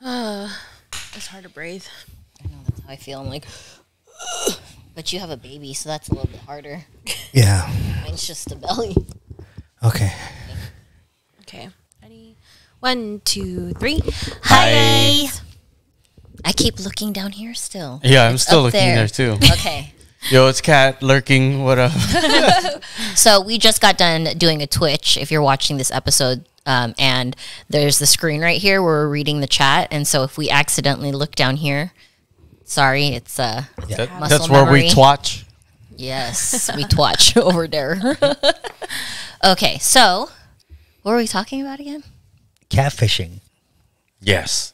It's hard to breathe. I know that's how I feel. I'm like, but you have a baby, so that's a little bit harder. Yeah. Mine's just the belly. Okay. Okay. Ready? One, two, three. Hi. I keep looking down here still. Yeah, I'm It's still up looking there, too. Okay. Yo, it's cat lurking. What up? So we just got done doing a Twitch. If you're watching this episode, um, and there's the screen right here where we're reading the chat, and so if we accidentally look down here, sorry, it's uh, That- Muscle that's where we memory. twatch. yes, we twatch over there. okay, so what were we talking about again? Catfishing. Yes.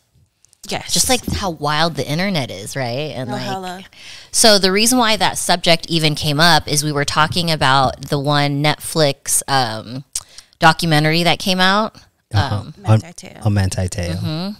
Yes. Just like how wild the internet is, right? And No, like, hella. So the reason why that subject even came up is we were talking about the one Netflix um, documentary that came out. Um, Manti Teo. on Manti Teo.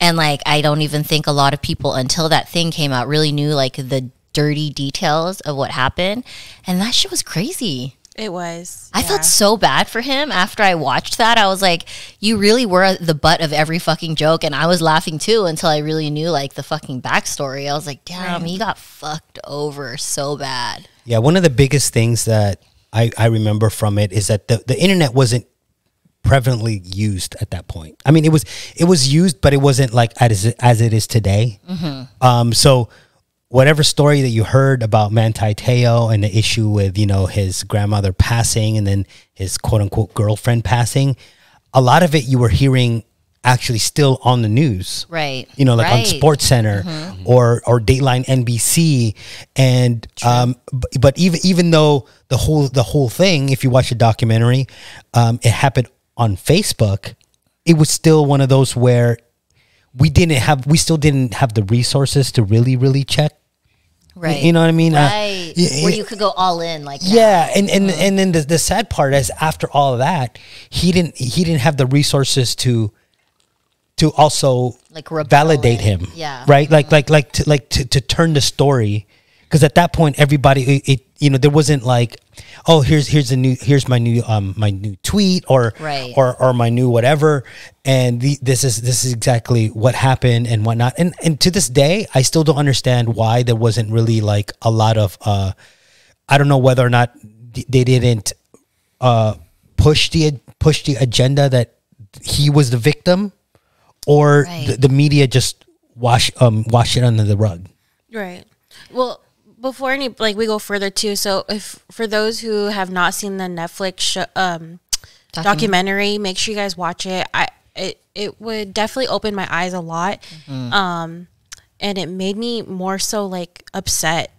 and like I don't even think a lot of people until that thing came out really knew like the dirty details of what happened. And that shit was crazy. It was. I yeah. felt so bad for him after I watched that. I was like, you really were the butt of every fucking joke. And I was laughing too until I really knew like the fucking backstory. I was like, damn, he got fucked over so bad. Yeah, one of the biggest things that I, I remember from it is that the, the internet wasn't prevalently used at that point. I mean, it was it was used, but it wasn't like as as it is today. Um, so whatever story that you heard about Manti Teo and the issue with you know his grandmother passing and then his quote unquote girlfriend passing, a lot of it you were hearing actually still on the news Right. you know, like on Sports Center or or Dateline NBC, and um, but, but even even though the whole the whole thing, if you watch the documentary, um, it happened on Facebook. It was still one of those where we didn't have we still didn't have the resources to really really check. Right. You know what I mean? Uh, Right. y- Where you could go all in like that. yeah, and and and then the, the sad part is after all of that, he didn't he didn't have the resources to to also Like validate him. Yeah. right. Like like like to like to, to turn the story because at that point everybody it, it you know there wasn't like oh here's here's a new here's my new um my new tweet or Right. or or my new whatever and the, this is this is exactly what happened and whatnot and and to this day I still don't understand why there wasn't really like a lot of uh I don't know whether or not they didn't uh, push the push the agenda that he was the victim, or Right. the, the media just wash um wash it under the rug. Right. Well, before any like we go further too. So if for those who have not seen the Netflix show, um, Document- documentary, make sure you guys watch it. I it it would definitely open my eyes a lot. Um, and it made me more so like upset.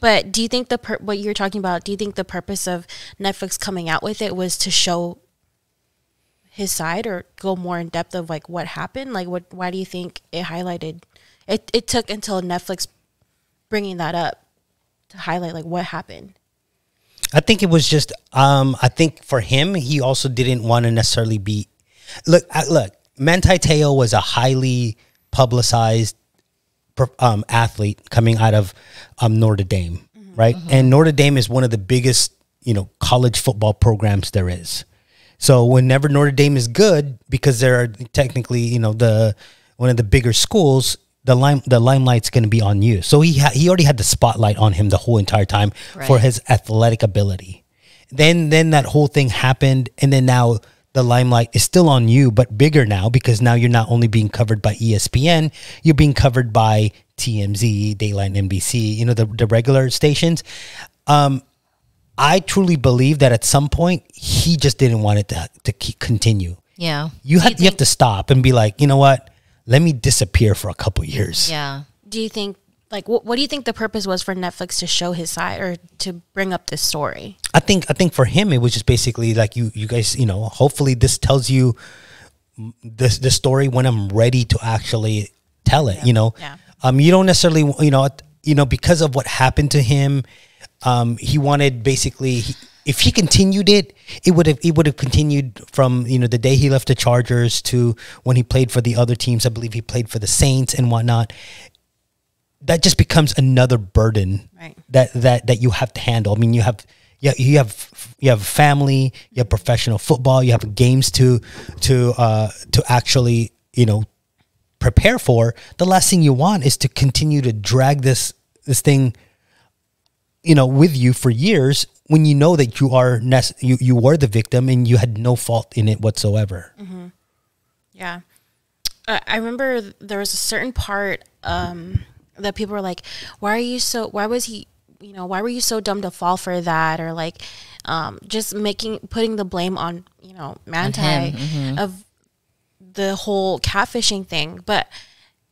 But do you think the pur- what you're talking about? Do you think the purpose of Netflix coming out with it was to show his side or go more in depth of like what happened? Like what? Why do you think it highlighted? It it took until Netflix bringing that up to highlight like what happened. I think it was just um I think for him he also didn't want to necessarily be look look Manti Teo was a highly publicized um, athlete coming out of um, Notre Dame, right? And Notre Dame is one of the biggest, you know, college football programs there is. So whenever Notre Dame is good, because they're technically, you know, the one of the bigger schools, the lime the limelight's going to be on you. So he ha- he already had the spotlight on him the whole entire time for his athletic ability. Then then that whole thing happened, and then now the limelight is still on you, but bigger now because now you're not only being covered by ESPN, you're being covered by TMZ, Dateline NBC, you know, the, the regular stations. Um, I truly believe that at some point he just didn't want it to, to keep, continue. Yeah. You have you have to stop and be like, you know what? Let me disappear for a couple years. Yeah. Do you think like what what do you think the purpose was for Netflix to show his side or to bring up this story? I think I think for him it was just basically like you you guys you know hopefully this tells you this the story when I'm ready to actually tell it. You know, Yeah. um, you don't necessarily you know you know because of what happened to him, um, he wanted basically. He, if he continued it, it would have it would have continued from you know the day he left the Chargers to when he played for the other teams. I believe he played for the Saints and whatnot. That just becomes another burden Right. that that that you have to handle. I mean, you have yeah you have you have family, you have professional football, you have games to to uh to actually you know prepare for, the last thing you want is to continue to drag this this thing, you know, with you for years when you know that you are nec- you you were the victim and you had no fault in it whatsoever. Yeah. I I remember there was a certain part um, that people were like, why are you so, why was he, you know, why were you so dumb to fall for that? Or like, um, just making, putting the blame on, you know, Manti of the whole catfishing thing. But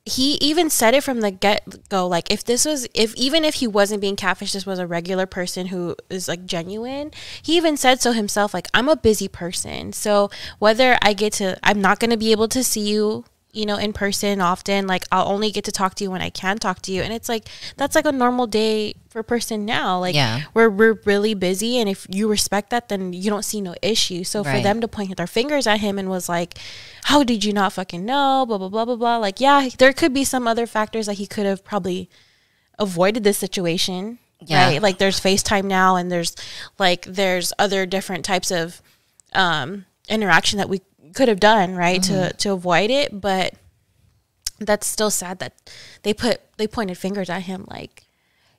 he even said it from the get go like if this was if even if he wasn't being catfished this was a regular person who is like genuine he even said so himself like i'm a busy person so whether i get to i'm not going to be able to see you you know in person often like i'll only get to talk to you when i can talk to you. And it's like that's like a normal day for a person now. Like Yeah. we're, we're really busy. And if you respect that then you don't see no issue. So for them to point their fingers at him and was like how did you not fucking know? Blah blah blah blah blah. Like yeah there could be some other factors that he could have probably avoided this situation Yeah. right? Like there's facetime now and there's like there's other different types of um interaction that we could have done right Mm-hmm. to to avoid it but that's still sad that they put they pointed fingers at him like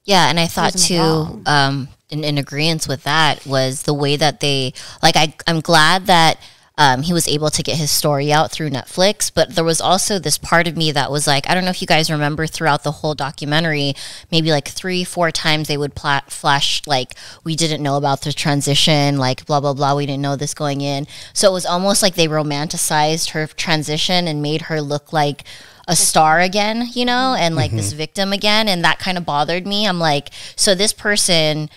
Yeah, and I thought too, um, in, in agreement with that was the way that they like. I I'm glad that um, he was able to get his story out through Netflix, but there was also this part of me that was like, I don't know if you guys remember throughout the whole documentary, maybe like three, four times they would flash like we didn't know about the transition, like blah blah blah, we didn't know this going in. So it was almost like they romanticized her transition and made her look like a star again, you know, and like this victim again. And that kind of bothered me. I'm like, so this person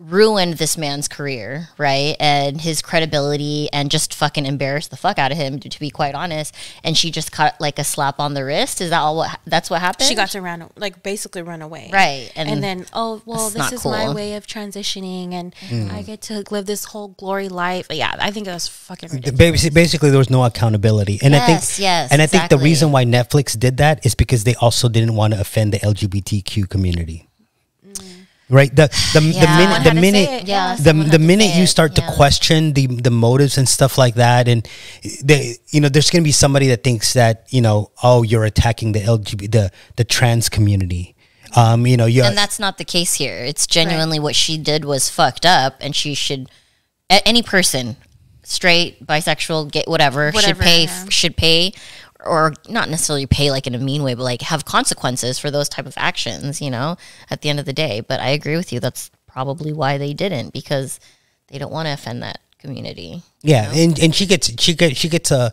ruined this man's career, right? And his credibility and just fucking embarrassed the fuck out of him, to, to be quite honest. And she just caught like a slap on the wrist. Is that all what, that's what happened? she got to run like basically run away Right, and, and then oh well this not is my way of transitioning and mm. i get to live this whole glory life yeah i think it was fucking ridiculous. Basically, basically, there was no accountability, and I think, yes, and I think the reason why Netflix did that is because they also didn't want to offend the LGBTQ community. Right. The the, Yeah. the minute the minute Yeah, the, the minute you it, start to question the the motives and stuff like that, and they you know there's gonna be somebody that thinks that you know oh you're attacking the LGBT the the trans community. Um, you know, you and that's not the case here. It's genuinely what she did was fucked up, and she should. Any person, straight, bisexual, gay, whatever, should pay. yeah. Should pay, or not necessarily pay like in a mean way, but like have consequences for those type of actions. You know, at the end of the day. But I agree with you. That's probably why they didn't because they don't want to offend that community. Yeah, and, and she gets she gets she gets a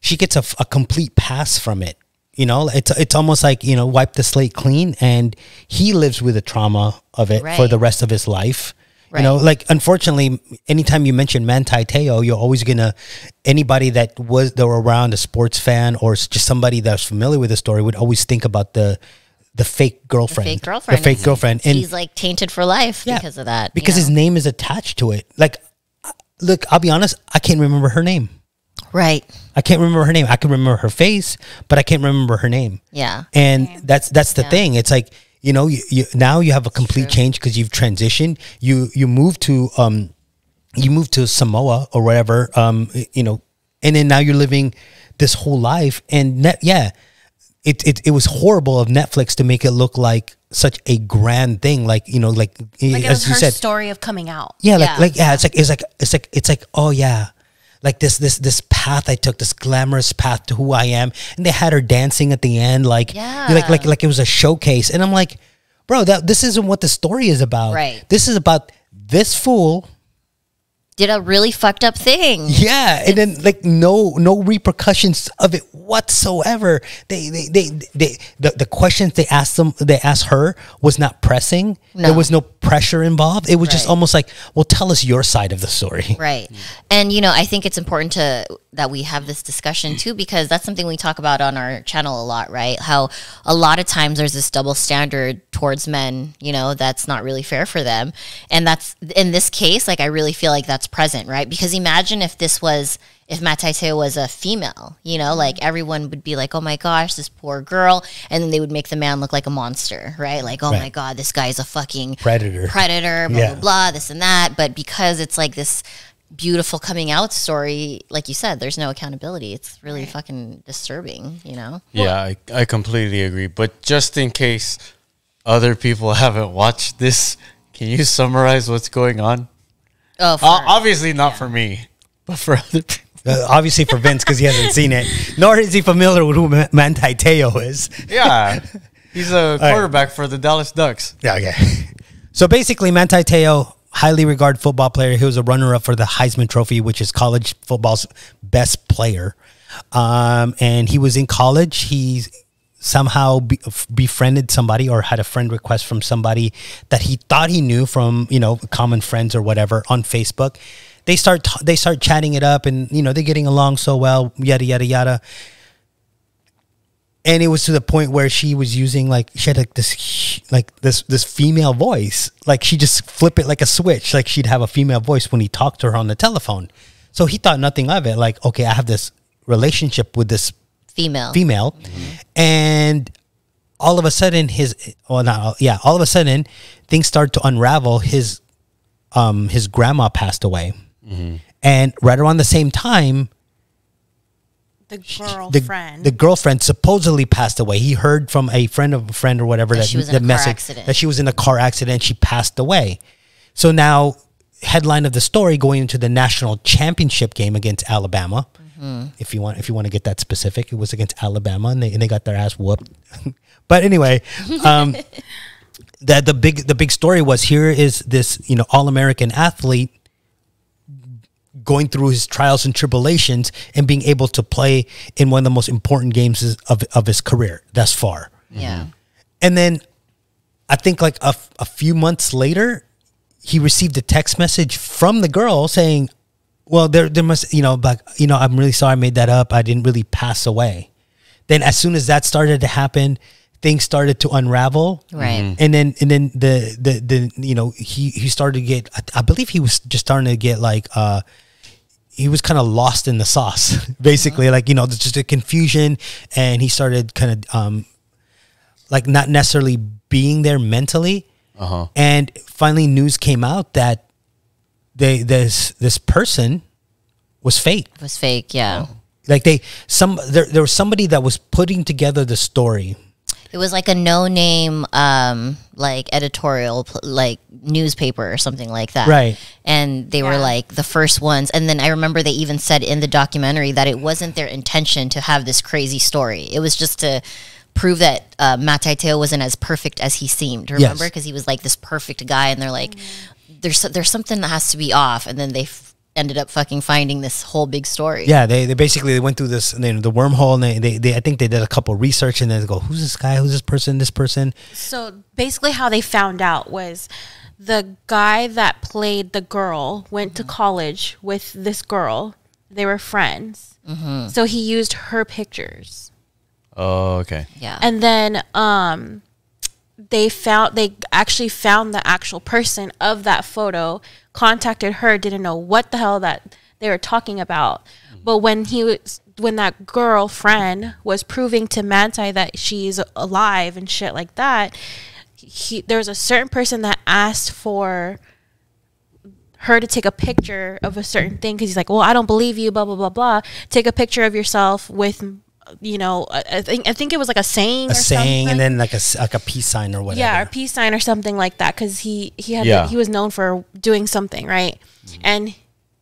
she gets a complete pass from it. You know, it's it's almost like you know wipe the slate clean, and he lives with the trauma of it for the rest of his life. You know, like unfortunately, anytime you mention Manti Teo, you're always gonna anybody that was that were around a sports fan or just somebody that's familiar with the story would always think about the the fake girlfriend, Fake girlfriend. the fake girlfriend, and He's like tainted for life Yeah, because of that. you because his name is attached to it. Like, look, I'll be honest, I can't remember her name. right. I can't remember her name. I can remember her face, but I can't remember her name. Yeah. And that's that's the Yeah. thing. It's like you know, you, you now you have a complete change because you've transitioned. You you move to um, you move to Samoa or whatever. Um, you know, and then now you're living this whole life. And net, yeah, it, it it was horrible of Netflix to make it look like such a grand thing. Like you know, like, like it as was you her said, story of coming out yeah, like Yeah. like yeah, it's like it's like it's like it's like oh yeah, like this this this path I took, this glamorous path to who I am, and they had her dancing at the end, like Yeah. like like like it was a showcase, and I'm like, bro, that this isn't what the story is about. Right. This is about this fool. Did a really fucked up thing. Yeah, and then like no no repercussions of it whatsoever. They they they, they the, the questions they asked them they asked her was not pressing. No. There was no pressure involved. It was just almost like, well, tell us your side of the story. Right. And you know, I think it's important to that we have this discussion too because that's something we talk about on our channel a lot, right? How a lot of times there's this double standard towards men, you know, that's not really fair for them. And that's in this case, like I really feel like that's present, right? Because imagine if this was if Manti Teo was a female, you know, like mm-hmm. everyone would be like, "Oh my gosh, this poor girl," and then they would make the man look like a monster, right? Like, "Oh my god, this guy's a fucking Predator. predator, blah Yeah. blah blah, this and that." But because it's like this beautiful coming out story, like you said, there's no accountability. It's really fucking disturbing, you know? Yeah, I, I completely agree. But just in case other people haven't watched this, can you summarize what's going on? Oh, for, Uh, obviously not for me, but for other people. Uh, obviously for Vince because he hasn't seen it, nor is he familiar with who Ma- Manti Teo is. Yeah, he's a quarterback for the Dallas Ducks. Yeah, okay. So basically, Manti Teo, highly regarded football player. He was a runner-up for the Heisman Trophy, which is college football's best player. Um, and he was in college. He somehow be, befriended somebody or had a friend request from somebody that he thought he knew from you know common friends or whatever on Facebook. They start t- they start chatting it up, and you know they're getting along so well. Yada yada yada and it was to the point where she was using like she had like this like this this female voice. Like she just flip it like a switch. Like she'd have a female voice when he talked to her on the telephone. So he thought nothing of it. Like okay i have this relationship with this female. female. And all of a sudden his well not yeah all of a sudden things start to unravel. His um his grandma passed away. And right around the same time The the, girlfriend. the girlfriend supposedly passed away. He heard from a friend of a friend or whatever That that, she was in the a car message accident. that she was in a car accident. She passed away. So now, headline of the story going into the national championship game against Alabama. Mm-hmm. If you want, if you want to get that specific, it was against Alabama, and they and they got their ass whooped. but anyway, um, the the big the big story was here is this you know all American athlete going through his trials and tribulations and being able to play in one of the most important games of, of his career thus far. Yeah. And then I think like a few months later, he received a text message from the girl saying, well, there, there must, you know, like, you know, I'm really sorry I made that up. I didn't really pass away. Then as soon as that started to happen, things started to unravel. Right. And then, and then the, the, the, you know, he, he started to get, I, I believe he was just starting to get like, uh, he was kind of lost in the sauce, basically. Like, you know, there's just a confusion and he started kind of, um, like not necessarily being there mentally. Uh-huh. And finally, news came out that they this this person was fake. It was fake. Yeah. Like they some there there was somebody that was putting together the story. It was like a no name, um, like editorial, like newspaper or something like that. Right. And they were like the first ones. And then I remember they even said in the documentary that it wasn't their intention to have this crazy story. It was just to prove that uh, Manti Teo wasn't as perfect as he seemed. Remember? Because he was like this perfect guy. And they're like, there's, there's something that has to be off. And then they f- ended up fucking finding this whole big story. Yeah, they, they basically they went through this you know, the wormhole and they, they, they I think they did a couple research and then they go, who's this guy? Who's this person? This person? So basically, how they found out was the guy that played the girl went to college with this girl. They were friends. So he used her pictures. Oh, okay. Yeah. And then um they found they actually found the actual person of that photo, contacted her, didn't know what the hell that they were talking about. But when he was when that girlfriend was proving to Manti that she's alive and shit like that, he there was a certain person that asked for her to take a picture of a certain thing because he's like, well, I don't believe you, blah blah blah blah. Take a picture of yourself with, you know, I I think I think it was like a saying, A or saying something. and then like a s- like a peace sign or whatever. yeah, or peace sign or something like that because he he had Yeah. he was known for doing something right, and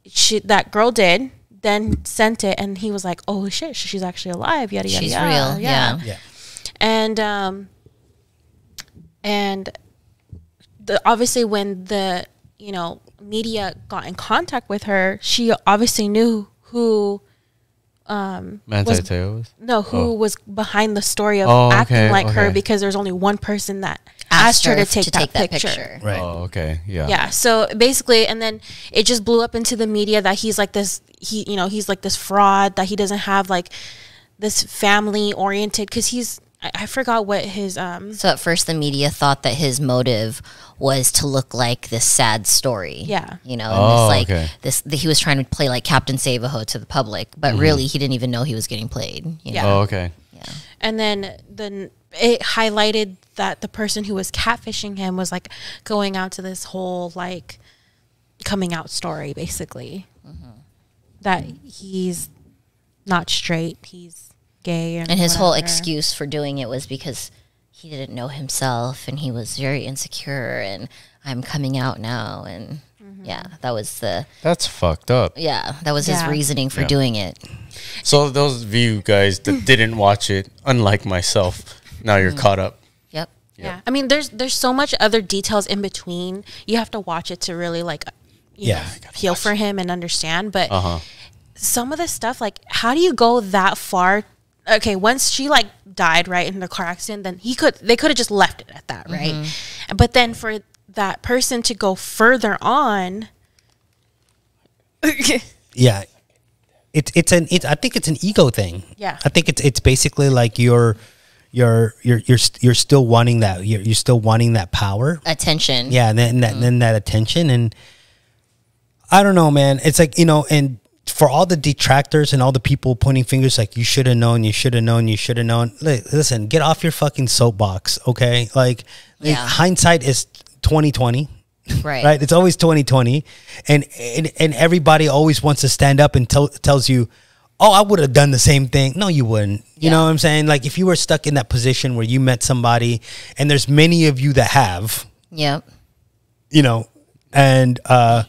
she that girl did then sent it and he was like, oh shit, she's actually alive, yada yada She's yada, real. Yeah. Yeah. and um and the obviously when the you know media got in contact with her she obviously knew who Um, Manti Was- Teo no who Oh. was behind the story of Oh, acting okay, like her because there's only one person that asked, her to take, that, picture. Right. Oh, okay. Yeah. Yeah. So basically, and then it just blew up into the media that he's like this. He, you know, he's like this fraud that he doesn't have like this family oriented because he's. I, I forgot what his um. So at first, the media thought that his motive was to look like this sad story. Yeah. you know, and Oh, this like okay. this. The, he was trying to play like Captain Savaho to the public, but really he didn't even know he was getting played. You Yeah. know? Oh, okay. Yeah. And then then it highlighted that the person who was catfishing him was like going out to this whole like coming out story, basically. That he's not straight, he's gay, And his whole excuse for doing it was because he didn't know himself and he was very insecure and I'm coming out now and Mm-hmm. yeah, that was the That's fucked up. yeah, that was his reasoning for Yeah. doing it. So those of you guys that didn't watch it, unlike myself, now you're caught up. Yep. Yeah, I mean, there's there's so much other details in between. You have to watch it to really like, you Yeah. know, feel for him and understand. But Uh huh. some of the stuff, like, how do you go that far? Okay, once she like died right in the car accident, then he could they could have just left it at that, right? Mm-hmm. But then for that person to go further on, yeah it's it's an it's i think it's an ego thing Yeah. i think it's it's basically like you're you're you're you're, you're still wanting that you're, you're still wanting that power Attention. yeah and then that, mm-hmm. then that attention and i don't know man it's like you know and for all the detractors and all the people pointing fingers like you should have known you should have known you should have known listen get off your fucking soapbox okay like like, Yeah. hindsight is 2020 Right. right? It's always 2020. And, and, and everybody always wants to stand up and tell, tells you, oh, I would have done the same thing. No, you wouldn't. You Yeah. know what I'm saying? Like if you were stuck in that position where you met somebody and there's many of you that have, Yep. you know, and, uh,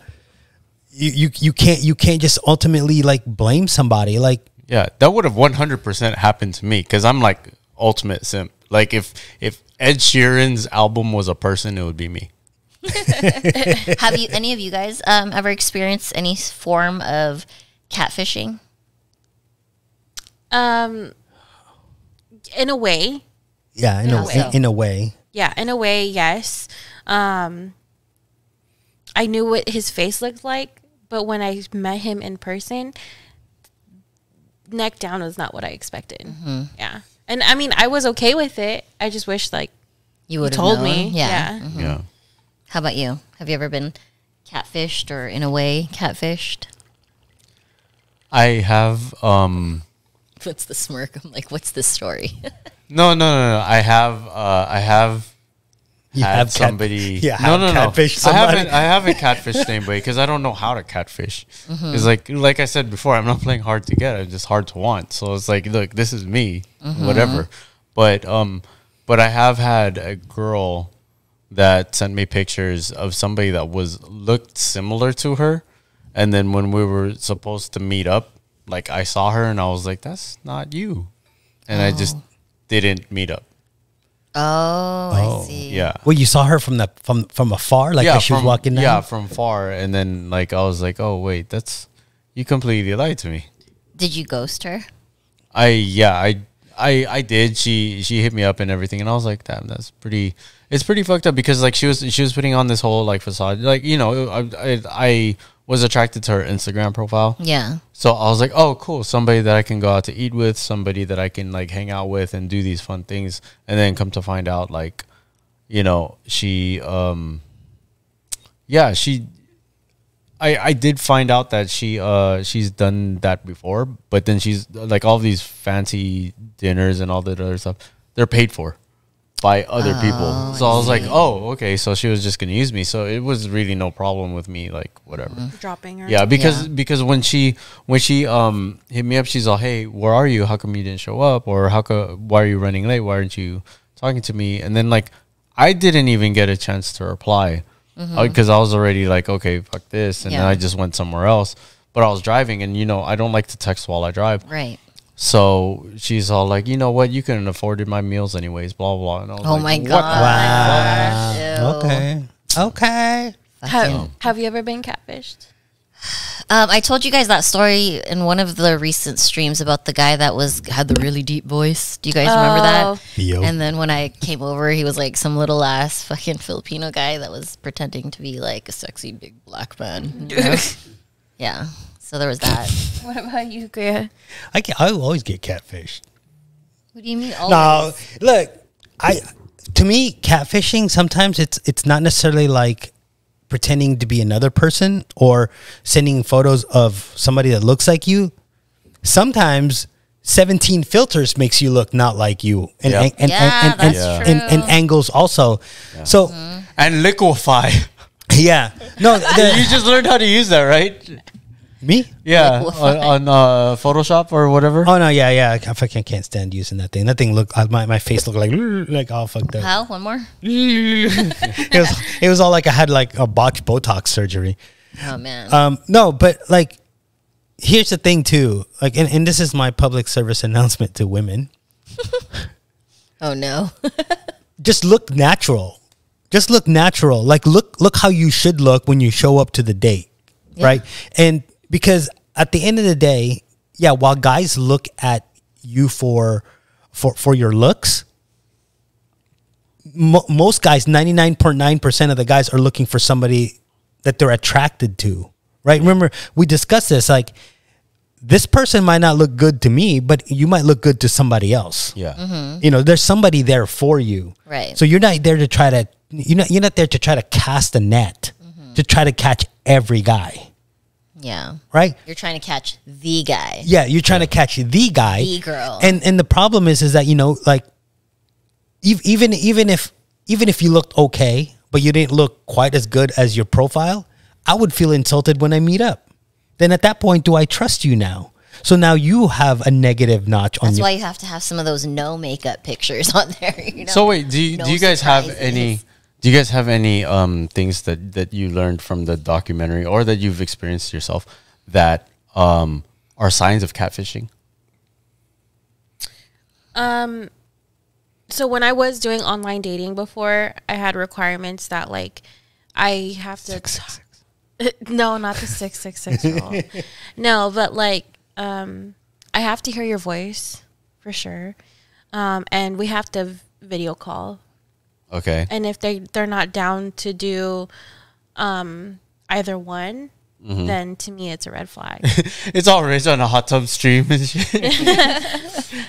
you, you, you can't, you can't just ultimately like blame somebody. Like, Yeah, that would have 100% happened to me because I'm like ultimate simp. Like if if Ed Sheeran's album was a person, it would be me. Have you any of you guys um, ever experienced any form of catfishing? um, in a way, yeah, in, Yeah, a, so- in, in a way. yeah, in a way, yes. Um, I knew what his face looked like, but when I met him in person, neck down was not what I expected. Mm-hmm. Yeah, and I mean, I was okay with it. I just wish like You you would have told known. me. Yeah. Yeah. Yeah. How about you? Have you ever been catfished or in a way catfished? I have um What's the smirk? I'm like, what's this story? no no no no. I have uh I have You had have cat- somebody. yeah, no, have no, no. catfished I somebody. haven't. I haven't catfished anybody because I don't know how to catfish. It's like, like I said before, I'm not playing hard to get. I'm just hard to want. So it's like, look, this is me, whatever. But um, but I have had a girl that sent me pictures of somebody that was looked similar to her, and then when we were supposed to meet up, like I saw her and I was like, that's not you, and I just didn't meet up. Oh, I oh, see. Yeah. Well, you saw her from the, from, from afar, like as she was from, walking down. Yeah, from far, and then like I was like, "Oh wait, that's you completely lied to me." Did you ghost her? I yeah, I I I did. She she hit me up and everything, and I was like, "Damn, that's pretty." It's pretty fucked up because like she was she was putting on this whole like facade, like you know, I I, I was attracted to her Instagram profile, Yeah. so I was like, "Oh, cool, somebody that I can go out to eat with, somebody that I can like hang out with and do these fun things." And then come to find out, like, you know, she, um, yeah, she, I I did find out that she uh she's done that before, but then she's like all these fancy dinners and all that other stuff, they're paid for by other oh, people. So I was like, "Oh, okay." So she was just gonna use me. So it was really no problem with me, like whatever. Mm-hmm. dropping her. Yeah, because Yeah. because when she when she um hit me up, she's all, "Hey, where are you? How come you didn't show up? Or how come why are you running late? Why aren't you talking to me?" And then like I didn't even get a chance to reply mm-hmm. uh, because I was already like, "Okay, fuck this," and then I just went somewhere else. But I was driving, and you know I don't like to text while I drive. Right. So she's all like, "You know what? You couldn't afford my meals anyways." Blah blah. And I was Oh like, my god. Wow. Ew. Okay. Okay. Have, have you ever been catfished? Um, I told you guys that story in one of the recent streams about the guy that was had the really deep voice. Do you guys remember Oh. that? Yo. And then when I came over, he was like some little ass fucking Filipino guy that was pretending to be like a sexy big black man. yeah. So there was that. What about you, Kuya? I, get, I always get catfished. What do you mean? No, Always? look, I to me catfishing sometimes it's it's not necessarily like pretending to be another person or sending photos of somebody that looks like you. Sometimes 17 filters makes you look not like you and Yep. and, and, Yeah, and, and, that's and- and true. angles also. So mm-hmm. and liquefy. yeah. No, the, you just learned how to use that, right? Me. Yeah, Like, on, on uh, Photoshop or whatever. Oh no, yeah, yeah. I fucking can't stand using that thing. That thing look uh, my my face looked like like all fucked up. How? One more? it was it was all like I had like a botched Botox surgery. Oh man. Um, no, but like, here's the thing too. Like, and, and this is my public service announcement to women. oh no. Just look natural. Just look natural. Like, look look how you should look when you show up to the date, Yeah. right? And because at the end of the day, yeah, while guys look at you for for for your looks. Mo- most guys, ninety nine point nine percent of the guys are looking for somebody that they're attracted to, right? Remember, we discussed this. Like, this person might not look good to me, but you might look good to somebody else. Yeah. Mm-hmm. You know, there's somebody there for you. Right. So you're not there to try to you're not you're not there to try to cast a net mm-hmm. to try to catch every guy, yeah. right? You're trying to catch the guy. Yeah, you're trying to catch the guy, The girl. and and the problem is is that you know like even even if even if you looked okay, but you didn't look quite as good as your profile, I would feel insulted when I meet up. Then at that point, do I trust you now? So now you have a negative notch on That's your. why you have to have some of those no makeup pictures on there. You know? So wait, do you, No do you guys have any? Do you guys have any um things that that you learned from the documentary or that you've experienced yourself that um are signs of catfishing? Um, so when I was doing online dating before, I had requirements that like I have to. no, not the six six six rule. no, but like um, I have to hear your voice for sure, um, and we have to video call. Okay. And if they they're not down to do um, either one, then to me it's a red flag. It's already on a hot tub stream and shit.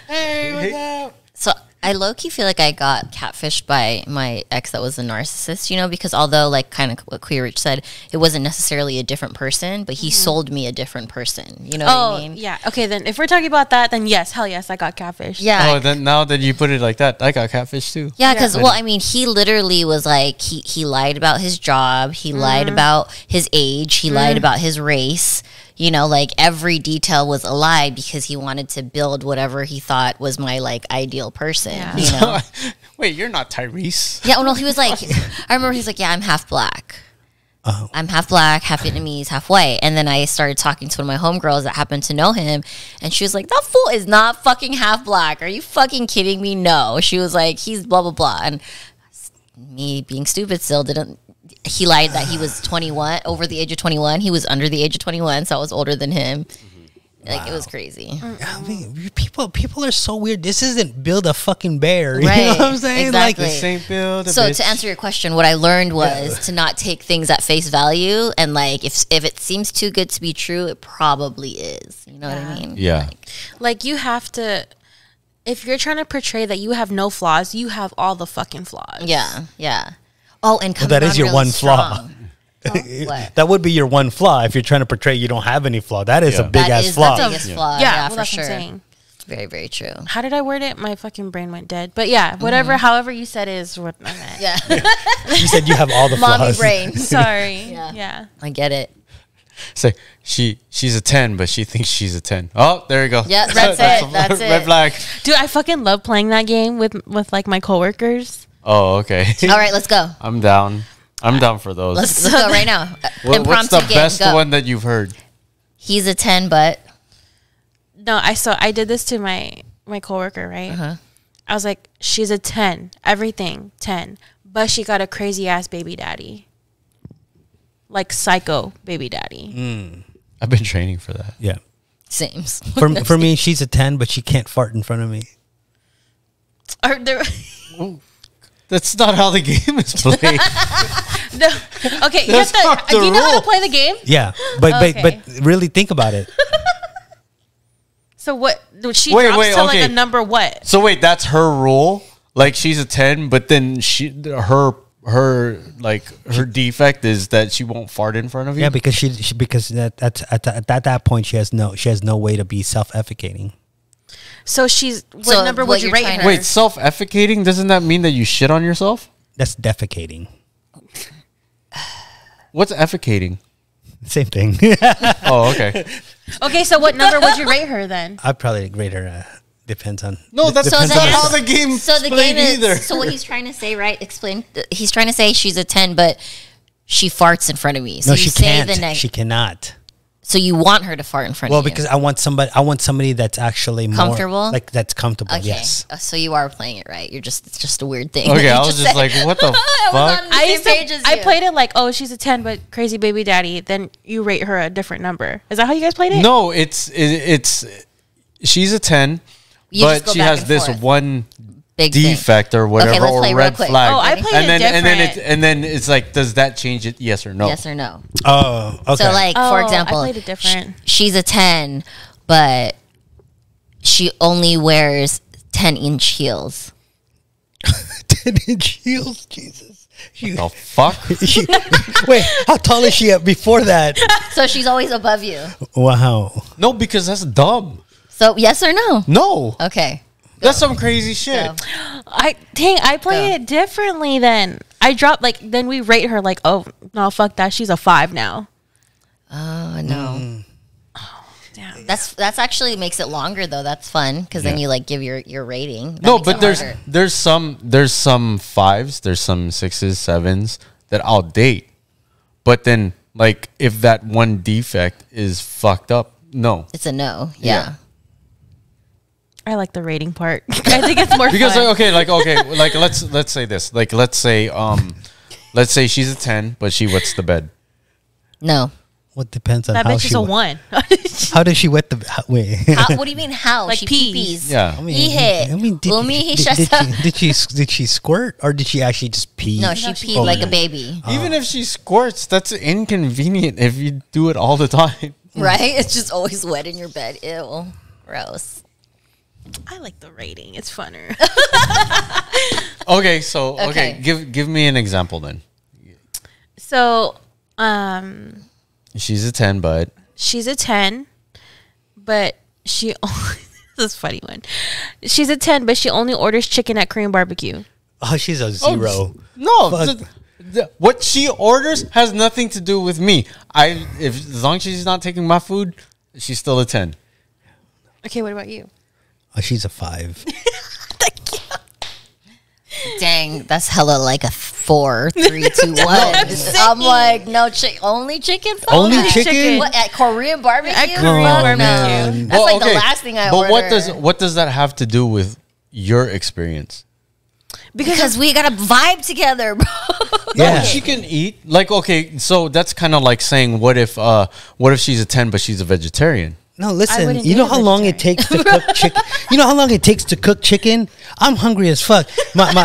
Hey, what's up? So I low key feel like I got catfished by my ex that was a narcissist, you know, because although like kind of what Kuya Rich said, it wasn't necessarily a different person, but he mm-hmm. sold me a different person. You know what oh I mean? yeah, okay. Then if we're talking about that, then yes, hell yes, I got catfish. Yeah. oh, then now that you put it like that, I got catfish too. Yeah, because well, I mean, he literally was like he he lied about his job, he lied mm-hmm. about his age, he lied mm-hmm. about his race. You know, like every detail was a lie because he wanted to build whatever he thought was my like ideal person. Yeah. You know? Wait, you're not Tyrese. yeah. Well, he was like, I remember he's like, yeah, I'm half black. Oh. I'm half black, half Vietnamese, half white. And then I started talking to one of my homegirls that happened to know him. And she was like, that fool is not fucking half black. Are you fucking kidding me? No. She was like, he's blah, blah, blah. And me being stupid still didn't. He lied that he was 21, over the age of 21. He was under the age of 21, so I was older than him. Like, it was crazy. I mean, people people are so weird. This isn't build a fucking bear. You Right, know what I'm saying? exactly. Like, Saint build. So to answer your question, what I learned was to not take things at face value, and like if if it seems too good to be true, it probably is. You know what I mean? Yeah. Like you have to if you're trying to portray that you have no flaws, you have all the fucking flaws. Yeah, yeah. Oh, and coming that is your really one flaw. Oh, that would be your one flaw if you're trying to portray you don't have any flaw. That is Yeah. a big That ass is flaw. the biggest flaw. Yeah, Yeah, well, for that's sure. what Very, very true. How did I word it? My fucking brain went dead. But yeah, mm-hmm. whatever, however you said is what I meant. Yeah, you said you have all the mommy flaws. brain. Sorry. Yeah. yeah. I get it. Say she she's a ten, but she thinks she's a ten. Oh, there you go. Yeah, that's it, that's red it. flag. Dude, I fucking love playing that game with with like my coworkers. Oh, okay. All right, let's go. I'm down. I'm down for those. Let's, let's go right now. Uh, What- what's the game. best go. one that you've heard? He's a ten, but No, I so I did this to my my coworker, right? Uh-huh. I was like, she's a 10, everything 10, but she got a crazy ass baby daddy. Like psycho baby daddy. I've been training for that. Yeah. seems. For, for me, she's a 10, but she can't fart in front of me. Are there That's not how the game is played. no, okay, you have That's not to, the do you know how rule. to play the game? Yeah. But, Okay. but, but really think about it. So what she Wait, drops wait, to like a number what? so wait, that's her rule. Like she's a ten, but then she her her like her defect is that she won't fart in front of you. Yeah, because she, she because at, at, at, at that, that point she has no she has no way to be self efficating. So she's what So number what would you rate her? to- Wait, self efficating doesn't that mean that you shit on yourself? That's defecating. What's efficating? Same thing. Oh, okay. Okay, so what number would you rate her then? I'd probably rate her. Uh, depends on. No, that's So depends then on how the- the game So the game is either. so what he's trying to say, right? Explain. He's trying to say she's a ten, but she farts in front of me. So No, you she say can't. the neg- she cannot. So you want her to fart in front Well, of you? Well, because I want somebody. I want somebody that's actually more Comfortable? like that's comfortable. okay, Yes. Uh, so you are playing it right. You're just it's just a weird thing. Okay, I was just said. like, what the I was fuck? on the I used to, I played it like, oh, she's a ten, but crazy baby daddy. Then you rate her a different number. Is that how you guys played it? No, it's it, it's she's a ten, You but she has this forth. one Big thing. defect or whatever let's or play real red quick. flag. Oh, I Ready? played and it then and then it and then it's like, does that change it? Yes or no? Yes or no? Oh, okay. So like Oh, for I example, played it different. sh- she's a ten, but she only wears ten inch heels. ten inch heels. Jesus. She, The fuck? she, wait, how tall is she at before that? So she's always above you. Wow. no, because that's dumb. So yes or no? No, Okay. That's some crazy shit. Go. I dang, I play Go. it differently then. I drop like then we rate her like, oh no, fuck that. She's a five now. Oh no. Mm. Damn. That's that's actually makes it longer though. That's fun because then Yeah. you like give your your rating. That no, makes but it there's harder. there's some there's some fives, there's some sixes, sevens that I'll date, but then like if that one defect is fucked up, no, it's a no. Yeah. Yeah. I like the rating part. I think it's more because fun. like, okay, like okay, like let's let's say this, like let's say um, let's say she's a ten, but she wets the bed. No. What depends on that how bitch she. is a wet- one. How does she wet the? How, wait. How, what do you mean how? Like she peas. pees. Yeah. I Ihe. I mean, did, Umi did, hisha did, sa- she, did she did she squirt or did she actually just pee? No, she No, she peed like a peed. baby. Even if she squirts, that's inconvenient if you do it all the time. Right? It's just always wet in your bed. Ew. Gross. I like the rating. It's funner. Okay, so okay, Okay. give give me an example then. so, um, She's a ten, but she's a 10, but she only, this is a funny one. She's a 10, but she only orders chicken at Korean barbecue. Oh, she's a zero. No, Fuck. th- th- what she orders has nothing to do with me. I if as long as she's not taking my food, she's still a ten. Okay, what about you? Oh, she's a five. Dang, that's hella like a four, three, two, one. I'm like, no, chi- only chicken. Fuck Only that. chicken? What, at Korean barbecue? At Korean Fuck barbecue. man. That's like the last thing I But order. what does what does that have to do with your experience? because we gotta vibe together, bro. Yeah. She can eat. Like okay, so that's kind of like saying what if uh what if she's a ten but she's a vegetarian? No, listen. You know how long it takes to cook chicken. You know how long it takes to cook chicken. I'm hungry as fuck. My my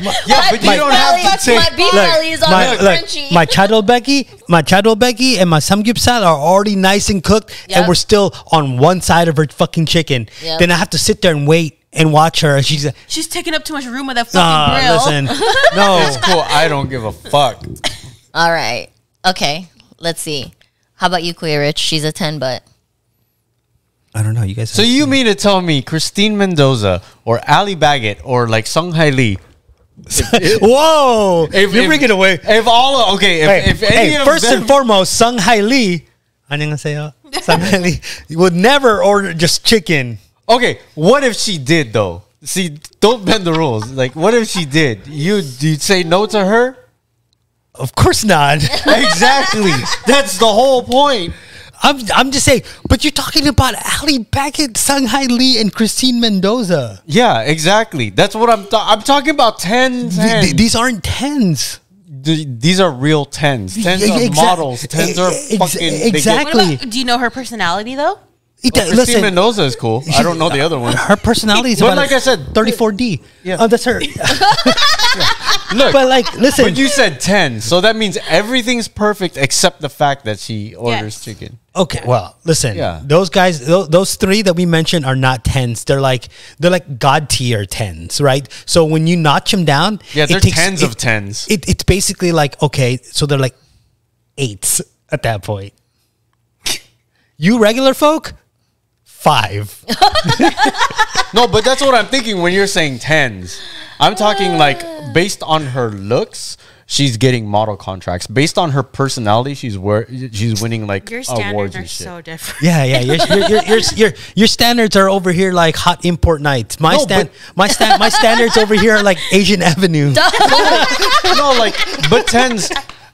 Yeah, but you don't have to take. My beef belly is on my, the look, crunchy. my chadolbaegi, my chadolbaegi, and my samgyeopsal are already nice and cooked, and we're still on one side of her fucking chicken. Yep. Then I have to sit there and wait and watch her. She's like, She's taking up too much room with that fucking "Nah, grill. listen, no." It's cool. I don't give a fuck. All right. Okay. Let's see. How about you, Kuya Rich? She's a 10, but. I don't know. You guys. So you mean to tell me Christine Mendoza or Ali Baggett or like Sung Hi Lee? Whoa! If, You're if, bringing away. If all okay, if, hey, if any hey, first them, and foremost, Sung Hi Lee, 안녕하세요. Sung Hi Lee would never order just chicken. Okay, what if she did though? See, don't bend the rules. Like, what if she did? You you say no to her? Of course not. exactly. That's the whole point. I'm I'm just saying, but you're talking about Ali Baggett, Sung Hi Lee, and Christine Mendoza. Yeah, exactly. That's what I'm. ta- I'm talking about tens. Th- th- these aren't tens. Th- these are real tens. Tens Yeah, are exa- models. Tens are ex- fucking. they get- exactly. What about, do you know her personality though? It- Christine listen, Mendoza is cool. I don't know the other one. her personality is But about like I said, 34D. Yeah. oh, that's her. Look, but like, listen, But you said 10, so that means everything's perfect except the fact that she orders Yes. chicken. Okay, well, listen. Yeah. Those guys, those, those three that we mentioned are not tens. They're like they're like god tier tens, right? So when you notch them down, Yeah, they're takes- tens it- of tens. It, it's basically like okay, so they're like eights at that point. You regular folk, five. no, but that's what I'm thinking when you're saying tens. I'm talking like based on her looks, she's getting model contracts based on her personality. She's wor- she's winning like Your awards standards and are shit. so different. Yeah, yeah. Your, your, your, your, your, your standards are over here like hot import nights. My No, stand, but- my stand, my standards over here are like Asian Avenue. no, like but tens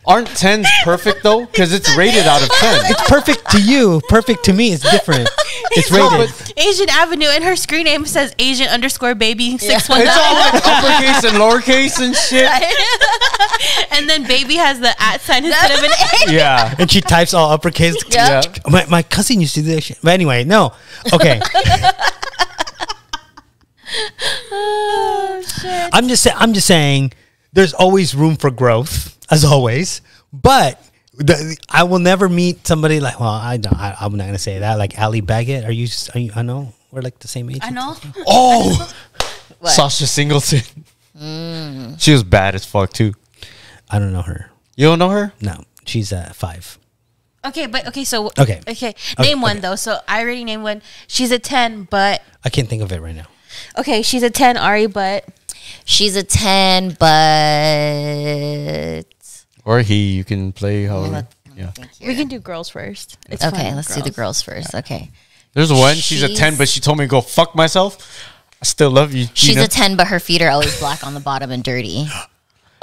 aren't tens perfect though because it's rated out of ten. It's perfect to you, perfect to me. It's different. It's No, rated. Asian Avenue, and her screen name says Asian underscore baby six one It's all nine, like uppercase and lowercase and shit. and then baby has the at sign instead of an A. Yeah. and she types all uppercase. Yeah. Yeah. My, my cousin used to do that shit. But anyway, no. Okay. Oh shit! I'm just sa- I'm just saying there's always room for growth as always, but the, I will never meet somebody like well I don't I, I'm not gonna say that like Ali Baggett. Are you, are you I know we're like the same age. I know. Oh, What? Sasha Singleton. She was bad as fuck too. I don't know her. You don't know her? No, she's uh, five. Okay, but okay, so Okay. okay. Name one okay. though. So I already named one. She's a ten, but I can't think of it right now. okay, she's a ten, Ari, but She's a 10, but. Or he, you can play however. Yeah. we can do girls first. It's Okay, fun, let's do the girls. girls first. Okay. There's one, she's, a 10, but she told me to go fuck myself. I still love you. She's a 10, but her feet are always black on the bottom and dirty.